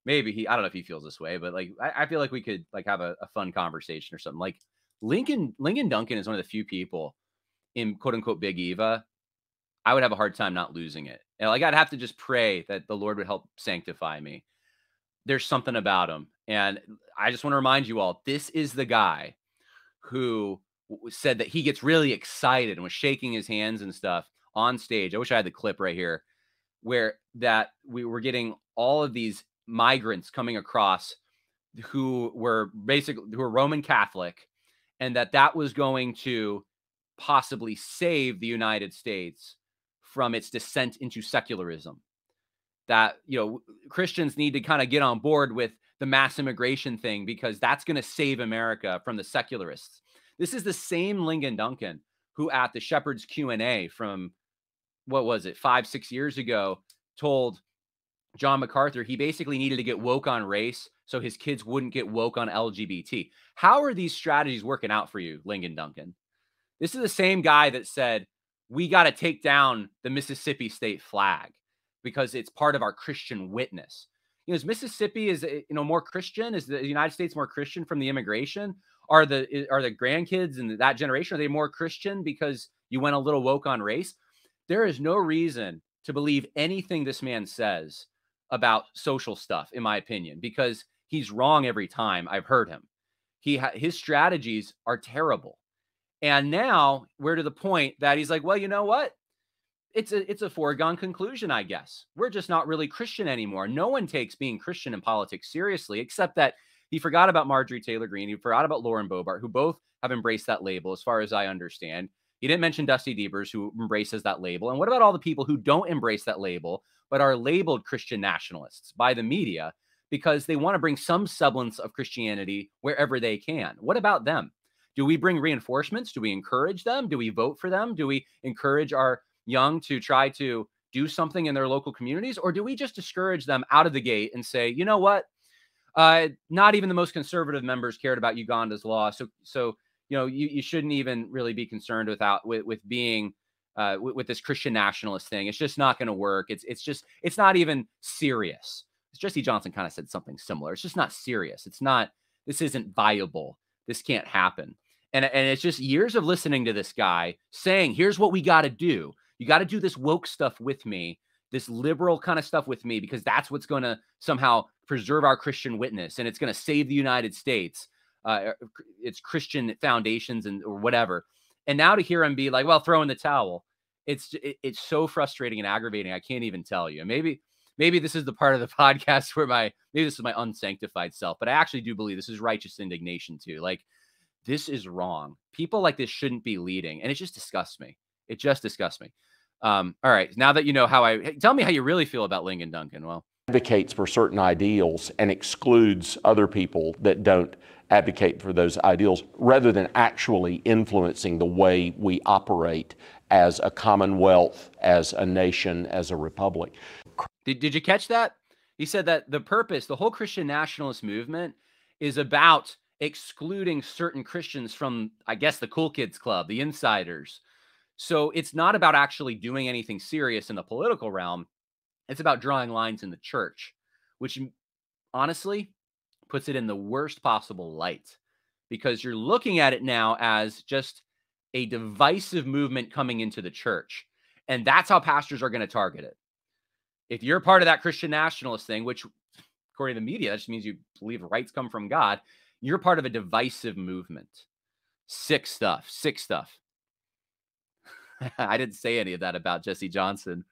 maybe he. I don't know if he feels this way, but like I, I feel like we could like have a, a fun conversation or something. Like Ligon Ligon Duncan is one of the few people in quote unquote Big Eva. I would have a hard time not losing it. And like I'd have to just pray that the Lord would help sanctify me there's something about him. And I just want to remind you all this is the guy who said that he gets really excited and was shaking his hands and stuff on stage. I wish I had the clip right here where that we were getting all of these migrants coming across who were basically who were Roman Catholic and that that was going to possibly save the United States from its descent into secularism that you know Christians need to kind of get on board with the mass immigration thing because that's going to save America from the secularists. This is the same Ligon Duncan who at the Shepherd's Q&A from what was it 5 6 years ago told John MacArthur he basically needed to get woke on race so his kids wouldn't get woke on LGBT. How are these strategies working out for you, Ligon Duncan? This is the same guy that said we got to take down the Mississippi state flag because it's part of our Christian witness. You know, is Mississippi is eh, you know more Christian? Is the United States more Christian from the immigration? Are the are the grandkids and that generation are they more Christian because you went a little woke on race? There is no reason to believe anything this man says about social stuff, in my opinion, because he's wrong every time I've heard him. He his strategies are terrible, and now we're to the point that he's like, well, you know what? It's a it's a foregone conclusion, I guess. We're just not really Christian anymore. No one takes being Christian in politics seriously, except that he forgot about Marjorie Taylor Greene. He forgot about Lauren Boebert, who both have embraced that label, as far as I understand. He didn't mention Dusty Deevers, who embraces that label. And what about all the people who don't embrace that label, but are labeled Christian nationalists by the media because they want to bring some semblance of Christianity wherever they can? What about them? Do we bring reinforcements? Do we encourage them? Do we vote for them? Do we encourage our young to try to do something in their local communities? Or do we just discourage them out of the gate and say, you know what? Uh, not even the most conservative members cared about Uganda's law. So, so you know, you, you shouldn't even really be concerned without with, with being uh, with, with this Christian nationalist thing. It's just not going to work. It's it's just it's not even serious. Jesse Johnson kind of said something similar. It's just not serious. It's not. This isn't viable. This can't happen. And and it's just years of listening to this guy saying, "Here's what we got to do. You got to do this woke stuff with me, this liberal kind of stuff with me, because that's what's going to somehow preserve our Christian witness and it's going to save the United States. Uh, er, it's Christian foundations and or whatever. And now to hear him be like, well, throw in the towel. It's it, it's so frustrating and aggravating. I can't even tell you. Maybe maybe this is the part of the [LAUGHS] podcast where my maybe this is my unsanctified self, but I actually do believe this is righteous indignation too. Like this is wrong. People like this shouldn't be leading, and it just disgusts me. It just disgusts me. Um, all right. Now that you know how I tell me how you really feel about Ligon Duncan. Well, advocates for certain ideals and excludes other people that don't advocate for those ideals rather than actually influencing the way we operate as a commonwealth, as a nation, as a republic. Did, did you catch that? He said that the purpose, the whole Christian nationalist movement is about excluding certain Christians from, I guess, the cool kids club, the insiders, so it's not about actually doing anything serious in the political realm. It's about drawing lines in the church, which honestly puts it in the worst possible light because you're looking at it now as just a divisive movement coming into the church. And that's how pastors are going to target it. If you're part of that Christian nationalist thing, which according to the media, that just means you believe rights come from God, you're part of a divisive movement. Sick stuff, sick stuff. [LAUGHS] I didn't say any of that about Jesse Johnson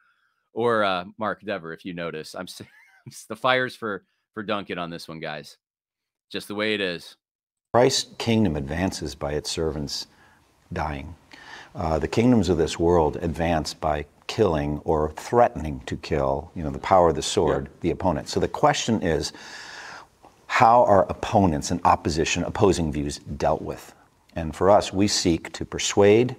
or uh, Mark Dever. If you notice, I'm [LAUGHS] the fires for for Duncan on this one, guys. Just the way it is. Christ's kingdom advances by its servants dying. Uh, the kingdoms of this world advance by killing or threatening to kill, you know, the power of the sword, the opponent. So the question is, how are opponents and opposition, opposing views dealt with? And for us, we seek to persuade,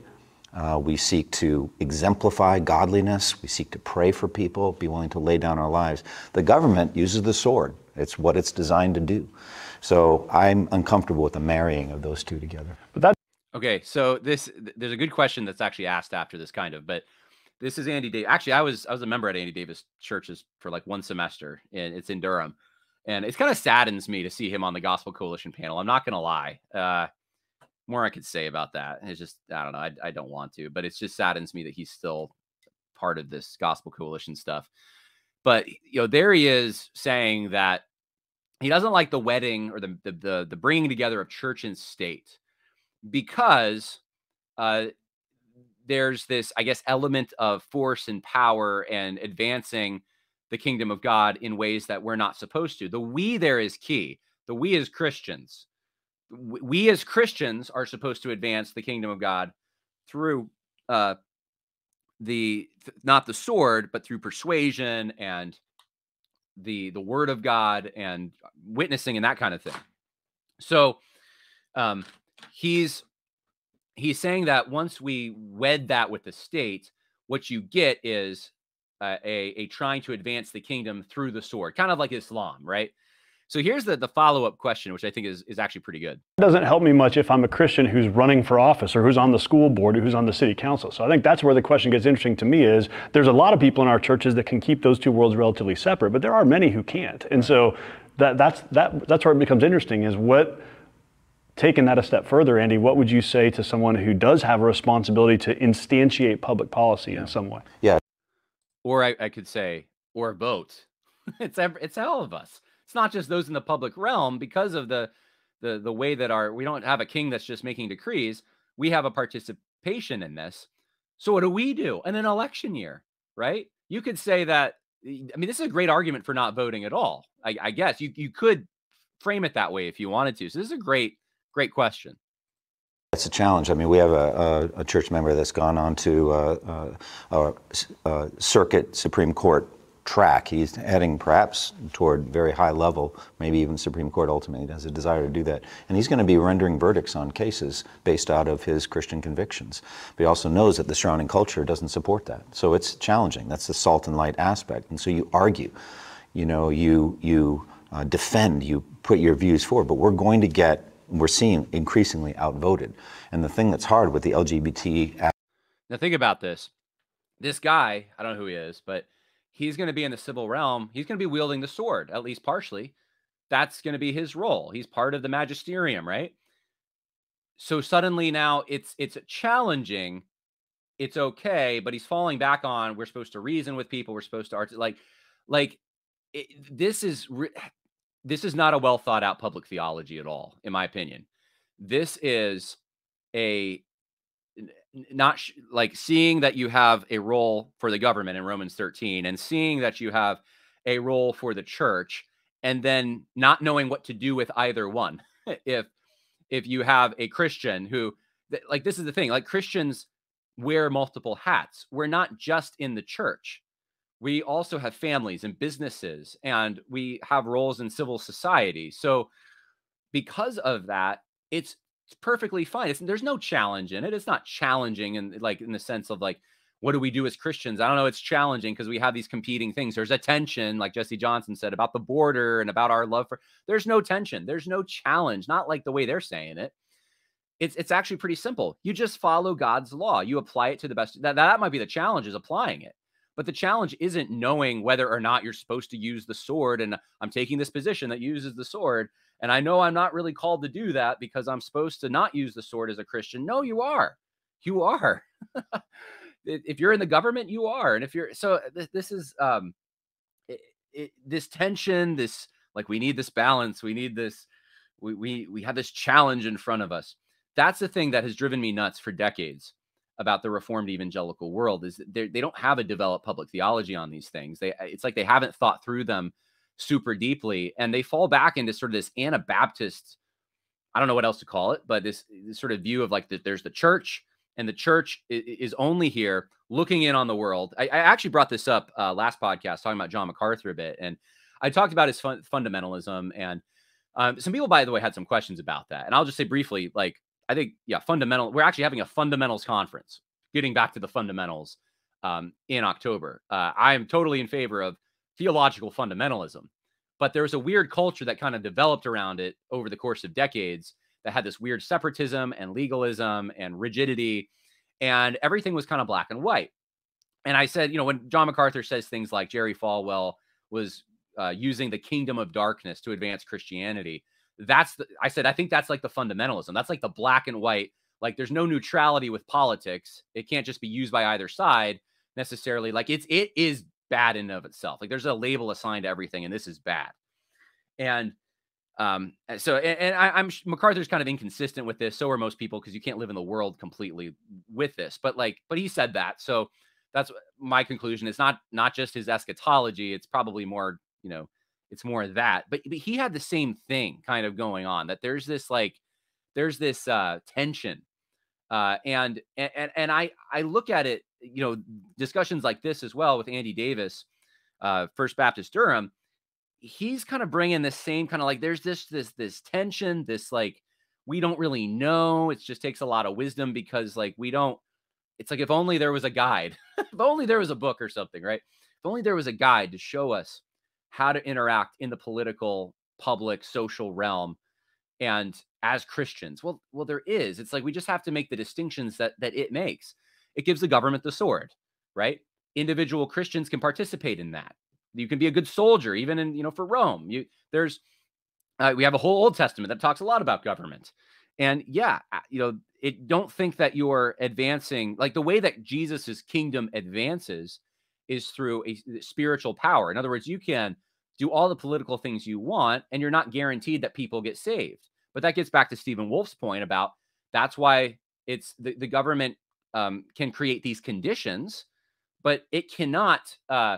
uh, we seek to exemplify godliness, we seek to pray for people, be willing to lay down our lives. The government uses the sword, it's what it's designed to do. So I'm uncomfortable with the marrying of those two together. But that Okay, so this there's a good question that's actually asked after this kind of, but this is Andy Davis. Actually, I was I was a member at Andy Davis churches for like one semester, and it's in Durham, and it kind of saddens me to see him on the Gospel Coalition panel. I'm not gonna lie. Uh, more I could say about that. It's just I don't know. I, I don't want to, but it's just saddens me that he's still part of this Gospel Coalition stuff. But you know, there he is saying that he doesn't like the wedding or the the the, the bringing together of church and state because uh, there's this, I guess, element of force and power and advancing the kingdom of God in ways that we're not supposed to. The we there is key. The we as Christians, we as Christians are supposed to advance the kingdom of God through uh, the not the sword, but through persuasion and the the word of God and witnessing and that kind of thing. So um, he's he's saying that once we wed that with the state, what you get is uh, a, a trying to advance the kingdom through the sword, kind of like Islam, right? So here's the, the follow up question, which I think is, is actually pretty good. It doesn't help me much if I'm a Christian who's running for office or who's on the school board or who's on the city council. So I think that's where the question gets interesting to me is there's a lot of people in our churches that can keep those two worlds relatively separate, but there are many who can't. And so that, that's, that, that's where it becomes interesting is what taking that a step further, Andy, what would you say to someone who does have a responsibility to instantiate public policy yeah. in some way? Yeah. Or I, I could say, or vote. [LAUGHS] it's it's all of us. It's not just those in the public realm because of the the the way that our we don't have a king that's just making decrees. We have a participation in this. So what do we do in an election year, right? You could say that. I mean, this is a great argument for not voting at all. I, I guess you you could frame it that way if you wanted to. So this is a great Great question. It's a challenge. I mean, we have a, a, a church member that's gone on to uh, uh, a circuit Supreme Court track. He's heading perhaps toward very high level, maybe even Supreme Court ultimately has a desire to do that. And he's going to be rendering verdicts on cases based out of his Christian convictions. But he also knows that the surrounding culture doesn't support that. So it's challenging. That's the salt and light aspect. And so you argue, you know, you, you uh, defend, you put your views forward. But we're going to get we're seeing increasingly outvoted. And the thing that's hard with the LGBT. Now, think about this. This guy, I don't know who he is, but he's going to be in the civil realm. He's going to be wielding the sword, at least partially. That's going to be his role. He's part of the magisterium, right? So suddenly now it's it's challenging. It's okay, but he's falling back on. We're supposed to reason with people. We're supposed to art like, like it, this is [SIGHS] this is not a well thought out public theology at all, in my opinion. This is a not sh- like seeing that you have a role for the government in Romans 13 and seeing that you have a role for the church and then not knowing what to do with either one. [LAUGHS] if if you have a Christian who like this is the thing, like Christians wear multiple hats. We're not just in the church we also have families and businesses and we have roles in civil society so because of that it's, it's perfectly fine. It's, there's no challenge in it. It's not challenging in like in the sense of like what do we do as christians? I don't know. It's challenging because we have these competing things. There's a tension like jesse johnson said about the border and about our love for there's no tension. There's no challenge not like the way they're saying it. It's it's actually pretty simple. You just follow god's law. You apply it to the best that, that might be the challenge is applying it. But the challenge isn't knowing whether or not you're supposed to use the sword. And I'm taking this position that uses the sword. And I know I'm not really called to do that because I'm supposed to not use the sword as a Christian. No, you are. You are. [LAUGHS] if you're in the government, you are. And if you're so this, this is um it, it, this tension, this like we need this balance, we need this we we we have this challenge in front of us. That's the thing that has driven me nuts for decades about the reformed evangelical world is they don't have a developed public theology on these things. They it's like they haven't thought through them super deeply and they fall back into sort of this Anabaptist I don't know what else to call it, but this, this sort of view of like that there's the church and the church is, only here looking in on the world. I, I actually brought this up uh, last podcast talking about John MacArthur a bit, and I talked about his fun, fundamentalism. And um, some people, by the way, had some questions about that. And I'll just say briefly, like I think, yeah, fundamental. We're actually having a fundamentals conference, getting back to the fundamentals um, in October. Uh, I am totally in favor of theological fundamentalism. But there was a weird culture that kind of developed around it over the course of decades that had this weird separatism and legalism and rigidity and everything was kind of black and white. And i said you know when john macarthur says things like jerry falwell was uh, using the kingdom of darkness to advance christianity that's the i said i think that's like the fundamentalism. That's like the black and white like there's no neutrality with politics. It can't just be used by either side necessarily. Like it's it is bad in of itself. Like there's a label assigned to everything, and this is bad. And um, so and, and I, am MacArthur's kind of inconsistent with this. So are most people because you can't live in the world completely with this. But like, but he said that. So that's my conclusion. It's not not just his eschatology. It's probably more, you know, it's more that. But but he had the same thing kind of going on. That there's this like there's this uh tension. Uh and and and I I look at it you know, discussions like this as well with Andy Davis, uh, First Baptist Durham, he's kind of bringing the same kind of like there's this this this tension, this like we don't really know. It just takes a lot of wisdom because like we don't. It's like if only there was a guide, [LAUGHS] if only there was a book or something, right? If only there was a guide to show us how to interact in the political, public, social realm, and as Christians. Well, well, there is. It's like we just have to make the distinctions that that it makes it gives the government the sword, right? Individual Christians can participate in that. You can be a good soldier, even in, you know, for Rome. You there's uh, we have a whole Old Testament that talks a lot about government. And yeah, you know, it don't think that you're advancing like the way that Jesus's kingdom advances is through a spiritual power. In other words, you can do all the political things you want and you're not guaranteed that people get saved. But that gets back to Stephen Wolfe's point about that's why it's the, the government um, can create these conditions, but it cannot uh,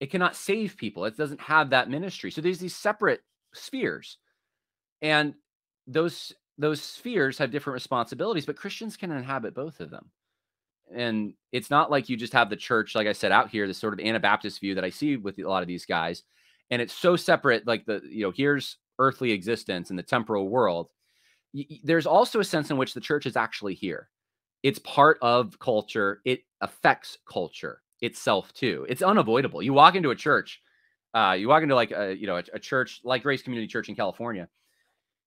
it cannot save people. It doesn't have that ministry. So there's these separate spheres, and those those spheres have different responsibilities, but Christians can inhabit both of them. And it's not like you just have the church, like I said, out here, this sort of Anabaptist view that I see with a lot of these guys. And it's so separate, like the, you know, here's earthly existence in the temporal world. There's also a sense in which the church is actually here it's part of culture. It affects culture itself too. It's unavoidable. You walk into a church, uh, you walk into like a you know a, a, church like Grace Community Church in California.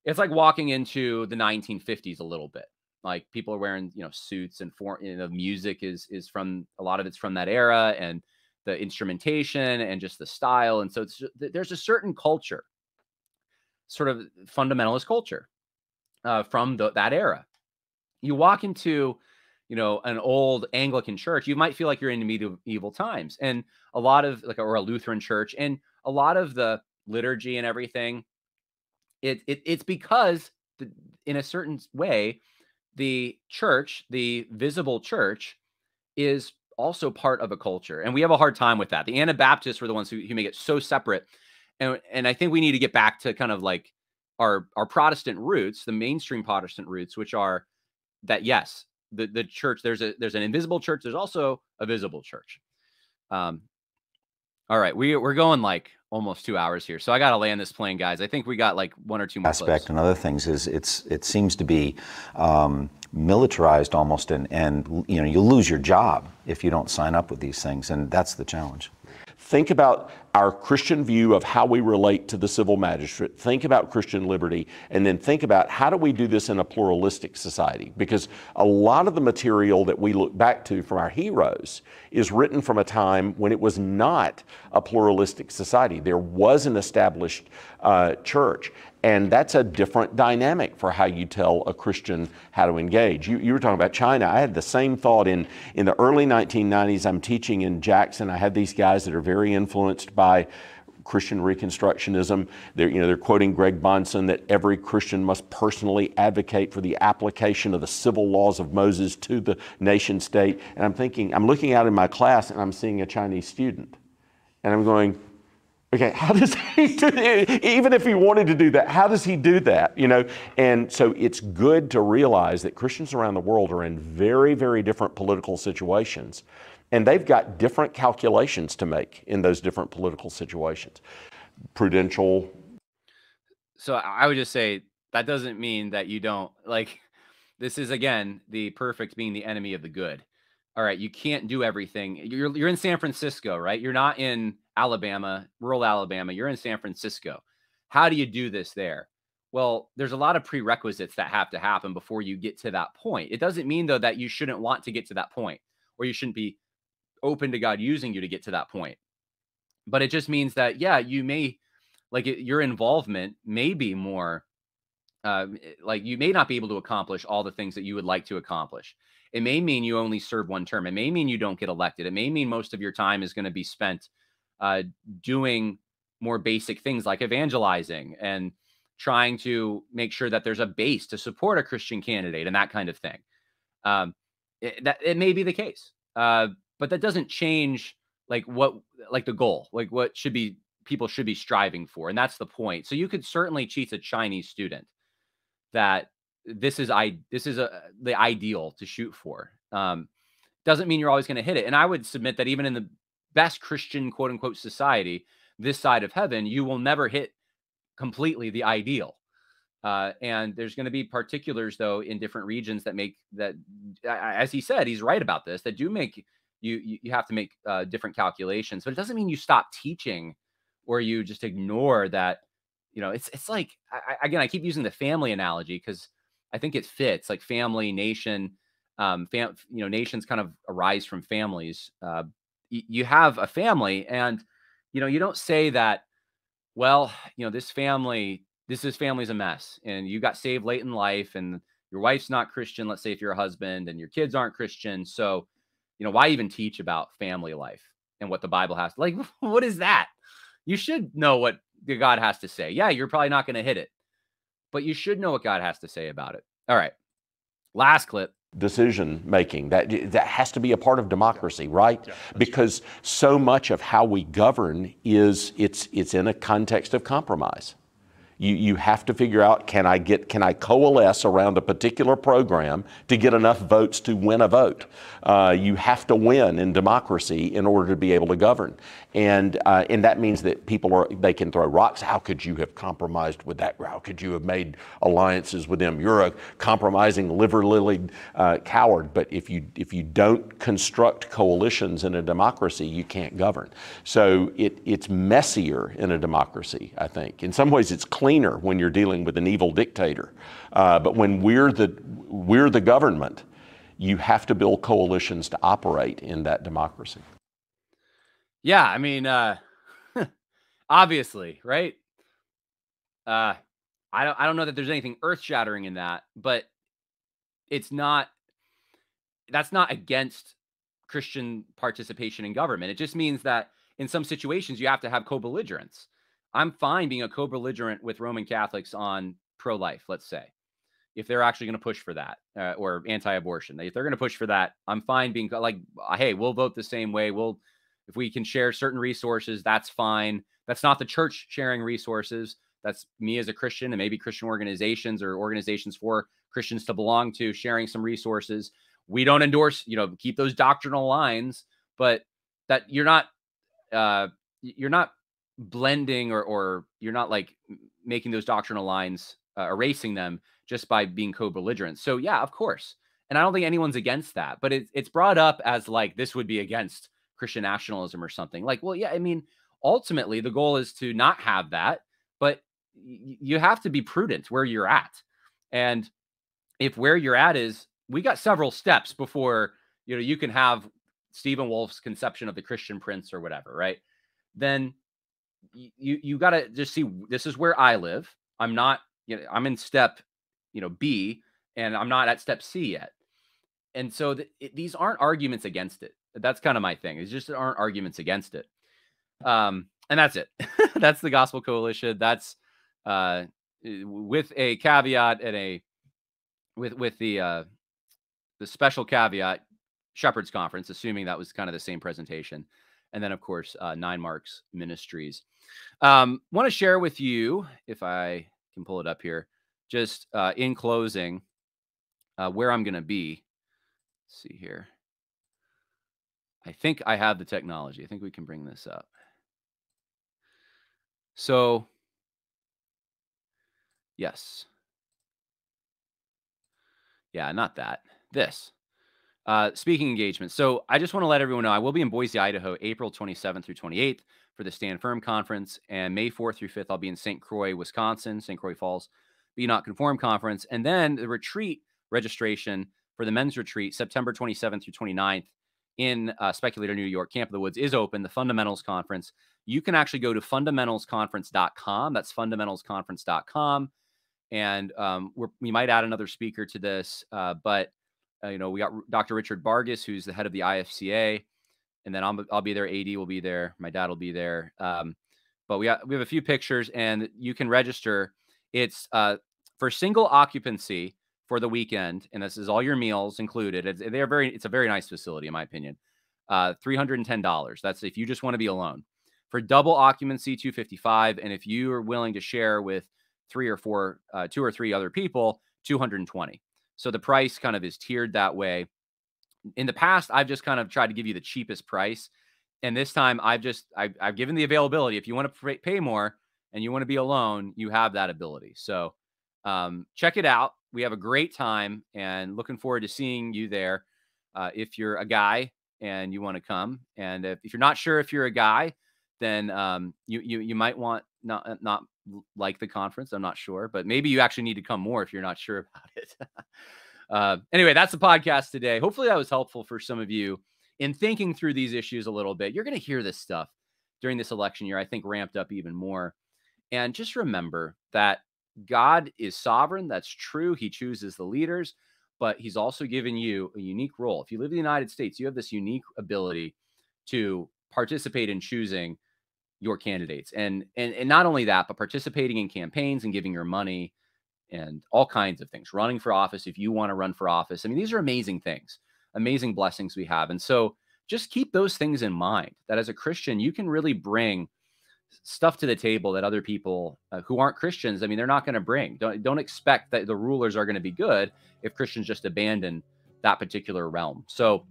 It's like walking into the 1950s a little bit. Like people are wearing you know suits and for you know music is is from a lot of it's from that era and the instrumentation and just the style and so it's there's a certain culture, sort of fundamentalist culture uh, from the, that era. You walk into you know an old anglican church you might feel like you're in medieval times and a lot of like or a lutheran church and a lot of the liturgy and everything it, it it's because the, in a certain way the church the visible church is also part of a culture and we have a hard time with that the anabaptists were the ones who, who make it so separate and and i think we need to get back to kind of like our our protestant roots the mainstream protestant roots which are that yes, the the church there's a there's an invisible church. There's also a visible church. Um, all right, we we're going like almost two hours here, so I got to land this plane, guys. I think we got like one or two more. Aspect clips. and other things is it's it seems to be um, militarized almost, and and you know you lose your job if you don't sign up with these things, and that's the challenge. Think about our Christian view of how we relate to the civil magistrate, think about Christian liberty, and then think about how do we do this in a pluralistic society? Because a lot of the material that we look back to from our heroes is written from a time when it was not a pluralistic society. There was an established uh, church. And that's a different dynamic for how you tell a Christian how to engage. You, you, were talking about China. I had the same thought in, in the early 1990s. I'm teaching in Jackson. I had these guys that are very influenced by Christian Reconstructionism. They're, you know, they're quoting Greg Bahnsen that every Christian must personally advocate for the application of the civil laws of Moses to the nation state. And I'm thinking, I'm looking out in my class and I'm seeing a Chinese student. And I'm going, okay, how does [LAUGHS] he do that? Even if he wanted to do that, how does he do that? You know, and so it's good to realize that Christians around the world are in very, very different political situations. And they've got different calculations to make in those different political situations. Prudential. So I would just say that doesn't mean that you don't like [LAUGHS] this is again the perfect being the enemy of the good. All right, you can't do everything. You're you're in San Francisco, right? You're not in Alabama, rural Alabama. You're in San Francisco. How do you do this there? Well, there's a lot of prerequisites that have to happen before you get to that point. It doesn't mean though that you shouldn't want to get to that point or you shouldn't be open to God using you to get to that point. But it just means that, yeah, you may like it, your involvement may be more uh, like you may not be able to accomplish all the things that you would like to accomplish. It may mean you only serve one term. It may mean you don't get elected. It may mean most of your time is going to be spent uh, doing more basic things like evangelizing and trying to make sure that there's a base to support a Christian candidate and that kind of thing. Um, it, that it may be the case. Uh, but that doesn't change like what like the goal, like what should be people should be striving for. And that's the point. So you could certainly teach a Chinese student that this is I this is a the ideal to shoot for. Um, doesn't mean you're always going to hit it. And I would submit that even in the best Christian quote unquote society, this side of heaven, you will never hit completely the ideal. Uh, and there's going to be particulars though in different regions that make that, as he said, he's right about this, that do make you you have to make uh, different calculations but it doesn't mean you stop teaching or you just ignore that you know it's it's like I, again i keep using the family analogy because i think it fits like family nation um fam, you know nations kind of arise from families uh you have a family and you know you don't say that well you know this family this is family's a mess and you got saved late in life and your wife's not christian let's say if you're a husband and your kids aren't christian so you know, why even teach about family life and what the Bible has? Like, [LAUGHS] what is that? You should know what God has to say. Yeah, you're probably not going to hit it, but you should know what God has to say about it. All right. Last clip decision making that that has to be a part of democracy right? Yeah, because true. so much of how we govern is it's it's in a context of compromise you, you have to figure out can I get can I coalesce around a particular program to get enough votes to win a vote. Uh, you have to win in democracy in order to be able to govern, and uh, and that means that people are they can throw rocks. How could you have compromised with that? How could you have made alliances with them? You're a compromising liver lily uh, coward. But if you if you don't construct coalitions in a democracy, you can't govern. So it it's messier in a democracy. I think in some ways it's cleaner when you're dealing with an evil dictator. Uh, but when we're the, we're the government, you have to build coalitions to operate in that democracy. Yeah, I mean, uh, [LAUGHS] obviously, right? Uh, I don't, I don't know that there's anything earth shattering in that, but it's not, that's not against Christian participation in government. It just means that in some situations you have to have co belligerence. I'm fine being a co-belligerent with Roman Catholics on pro-life, let's say, if they're actually going to push for that uh, or anti-abortion. If they're going to push for that, I'm fine being like, uh, hey, we'll vote the same way. We'll if we can share certain resources, that's fine. That's not the church sharing resources. That's me as a Christian and maybe Christian organizations or organizations for Christians to belong to sharing some resources. We don't endorse, you know, keep those doctrinal lines, but that you're not uh you're not blending or or you're not like making those doctrinal lines uh, erasing them just by being co-belligerent. So yeah, of course. And I don't think anyone's against that, but it's it's brought up as like this would be against Christian nationalism or something. Like, well, yeah, I mean, ultimately the goal is to not have that, but you have to be prudent where you're at. And if where you're at is we got several steps before, you know, you can have Stephen Wolfe's conception of the Christian prince or whatever, right? Then you you got to just see this is where I live. I'm not, you know, I'm in step, you know, B, and I'm not at step C yet. And so it, these aren't arguments against it. That's kind of my thing. It's just aren't arguments against it. Um, and that's it. [LAUGHS] that's the Gospel Coalition. That's uh, with a caveat and a with with the uh, the special caveat Shepherds Conference, assuming that was kind of the same presentation, and then of course uh, Nine Marks Ministries. Um, Want to share with you, if I can pull it up here, just uh, in closing, uh, where I'm going to be. Let's see here. I think I have the technology. I think we can bring this up. So, yes. Yeah, not that. This. Uh, speaking engagement. So I just want to let everyone know I will be in Boise, Idaho, April 27th through 28th for the Stand Firm Conference, and May 4th through 5th I'll be in St. Croix, Wisconsin, St. Croix Falls, Be Not Conform Conference, and then the retreat registration for the men's retreat, September 27th through 29th in uh, Speculator, New York, Camp of the Woods is open. The Fundamentals Conference. You can actually go to fundamentalsconference.com. That's fundamentalsconference.com. And um, we might add another speaker to this, uh, but uh, you know, we got Dr. Richard Bargus, who's the head of the IFCA, and then I'll, I'll be there. AD will be there. My dad will be there. Um, but we we have a few pictures, and you can register. It's uh, for single occupancy for the weekend, and this is all your meals included. It's, they're very, it's a very nice facility, in my opinion. Uh, three hundred and ten dollars. That's if you just want to be alone. For double occupancy, two fifty five, and if you are willing to share with three or four, uh, two or three other people, two hundred and twenty. So the price kind of is tiered that way. In the past, I've just kind of tried to give you the cheapest price. And this time I've just, I've, I've given the availability. If you want to pay more and you want to be alone, you have that ability. So um, check it out. We have a great time and looking forward to seeing you there. Uh, if you're a guy and you want to come, and if, if, you're not sure if you're a guy, then um, you, you you might want not not like the conference. I'm not sure, but maybe you actually need to come more if you're not sure [LAUGHS] about it. Uh, anyway, that's the podcast today. Hopefully, that was helpful for some of you in thinking through these issues a little bit. You're going to hear this stuff during this election year, I think, ramped up even more. And just remember that God is sovereign. That's true. He chooses the leaders, but He's also given you a unique role. If you live in the United States, you have this unique ability to participate in choosing your candidates and and and not only that but participating in campaigns and giving your money and all kinds of things running for office if you want to run for office i mean these are amazing things amazing blessings we have and so just keep those things in mind that as a christian you can really bring stuff to the table that other people uh, who aren't christians i mean they're not going to bring don't don't expect that the rulers are going to be good if christians just abandon that particular realm so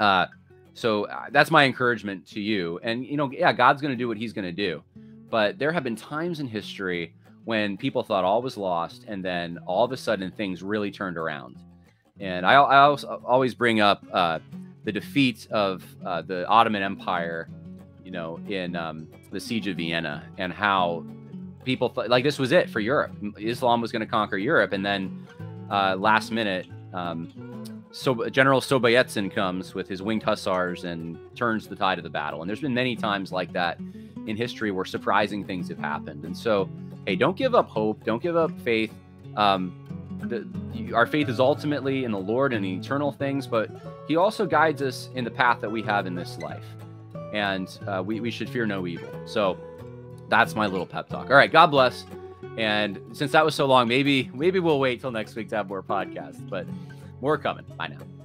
uh so uh, that's my encouragement to you. And, you know, yeah, God's going to do what he's going to do. But there have been times in history when people thought all was lost and then all of a sudden things really turned around. And I, I always bring up uh, the defeat of uh, the Ottoman Empire, you know, in um, the Siege of Vienna and how people thought like this was it for Europe. Islam was going to conquer Europe. And then uh, last minute, um, so General Soboyetsin comes with his winged hussars and turns the tide of the battle. And there's been many times like that in history where surprising things have happened. And so, hey, don't give up hope. Don't give up faith. Um, the, our faith is ultimately in the Lord and eternal things, but He also guides us in the path that we have in this life. And uh, we, we should fear no evil. So that's my little pep talk. All right, God bless. And since that was so long, maybe maybe we'll wait till next week to have more podcasts. But more coming. Bye now.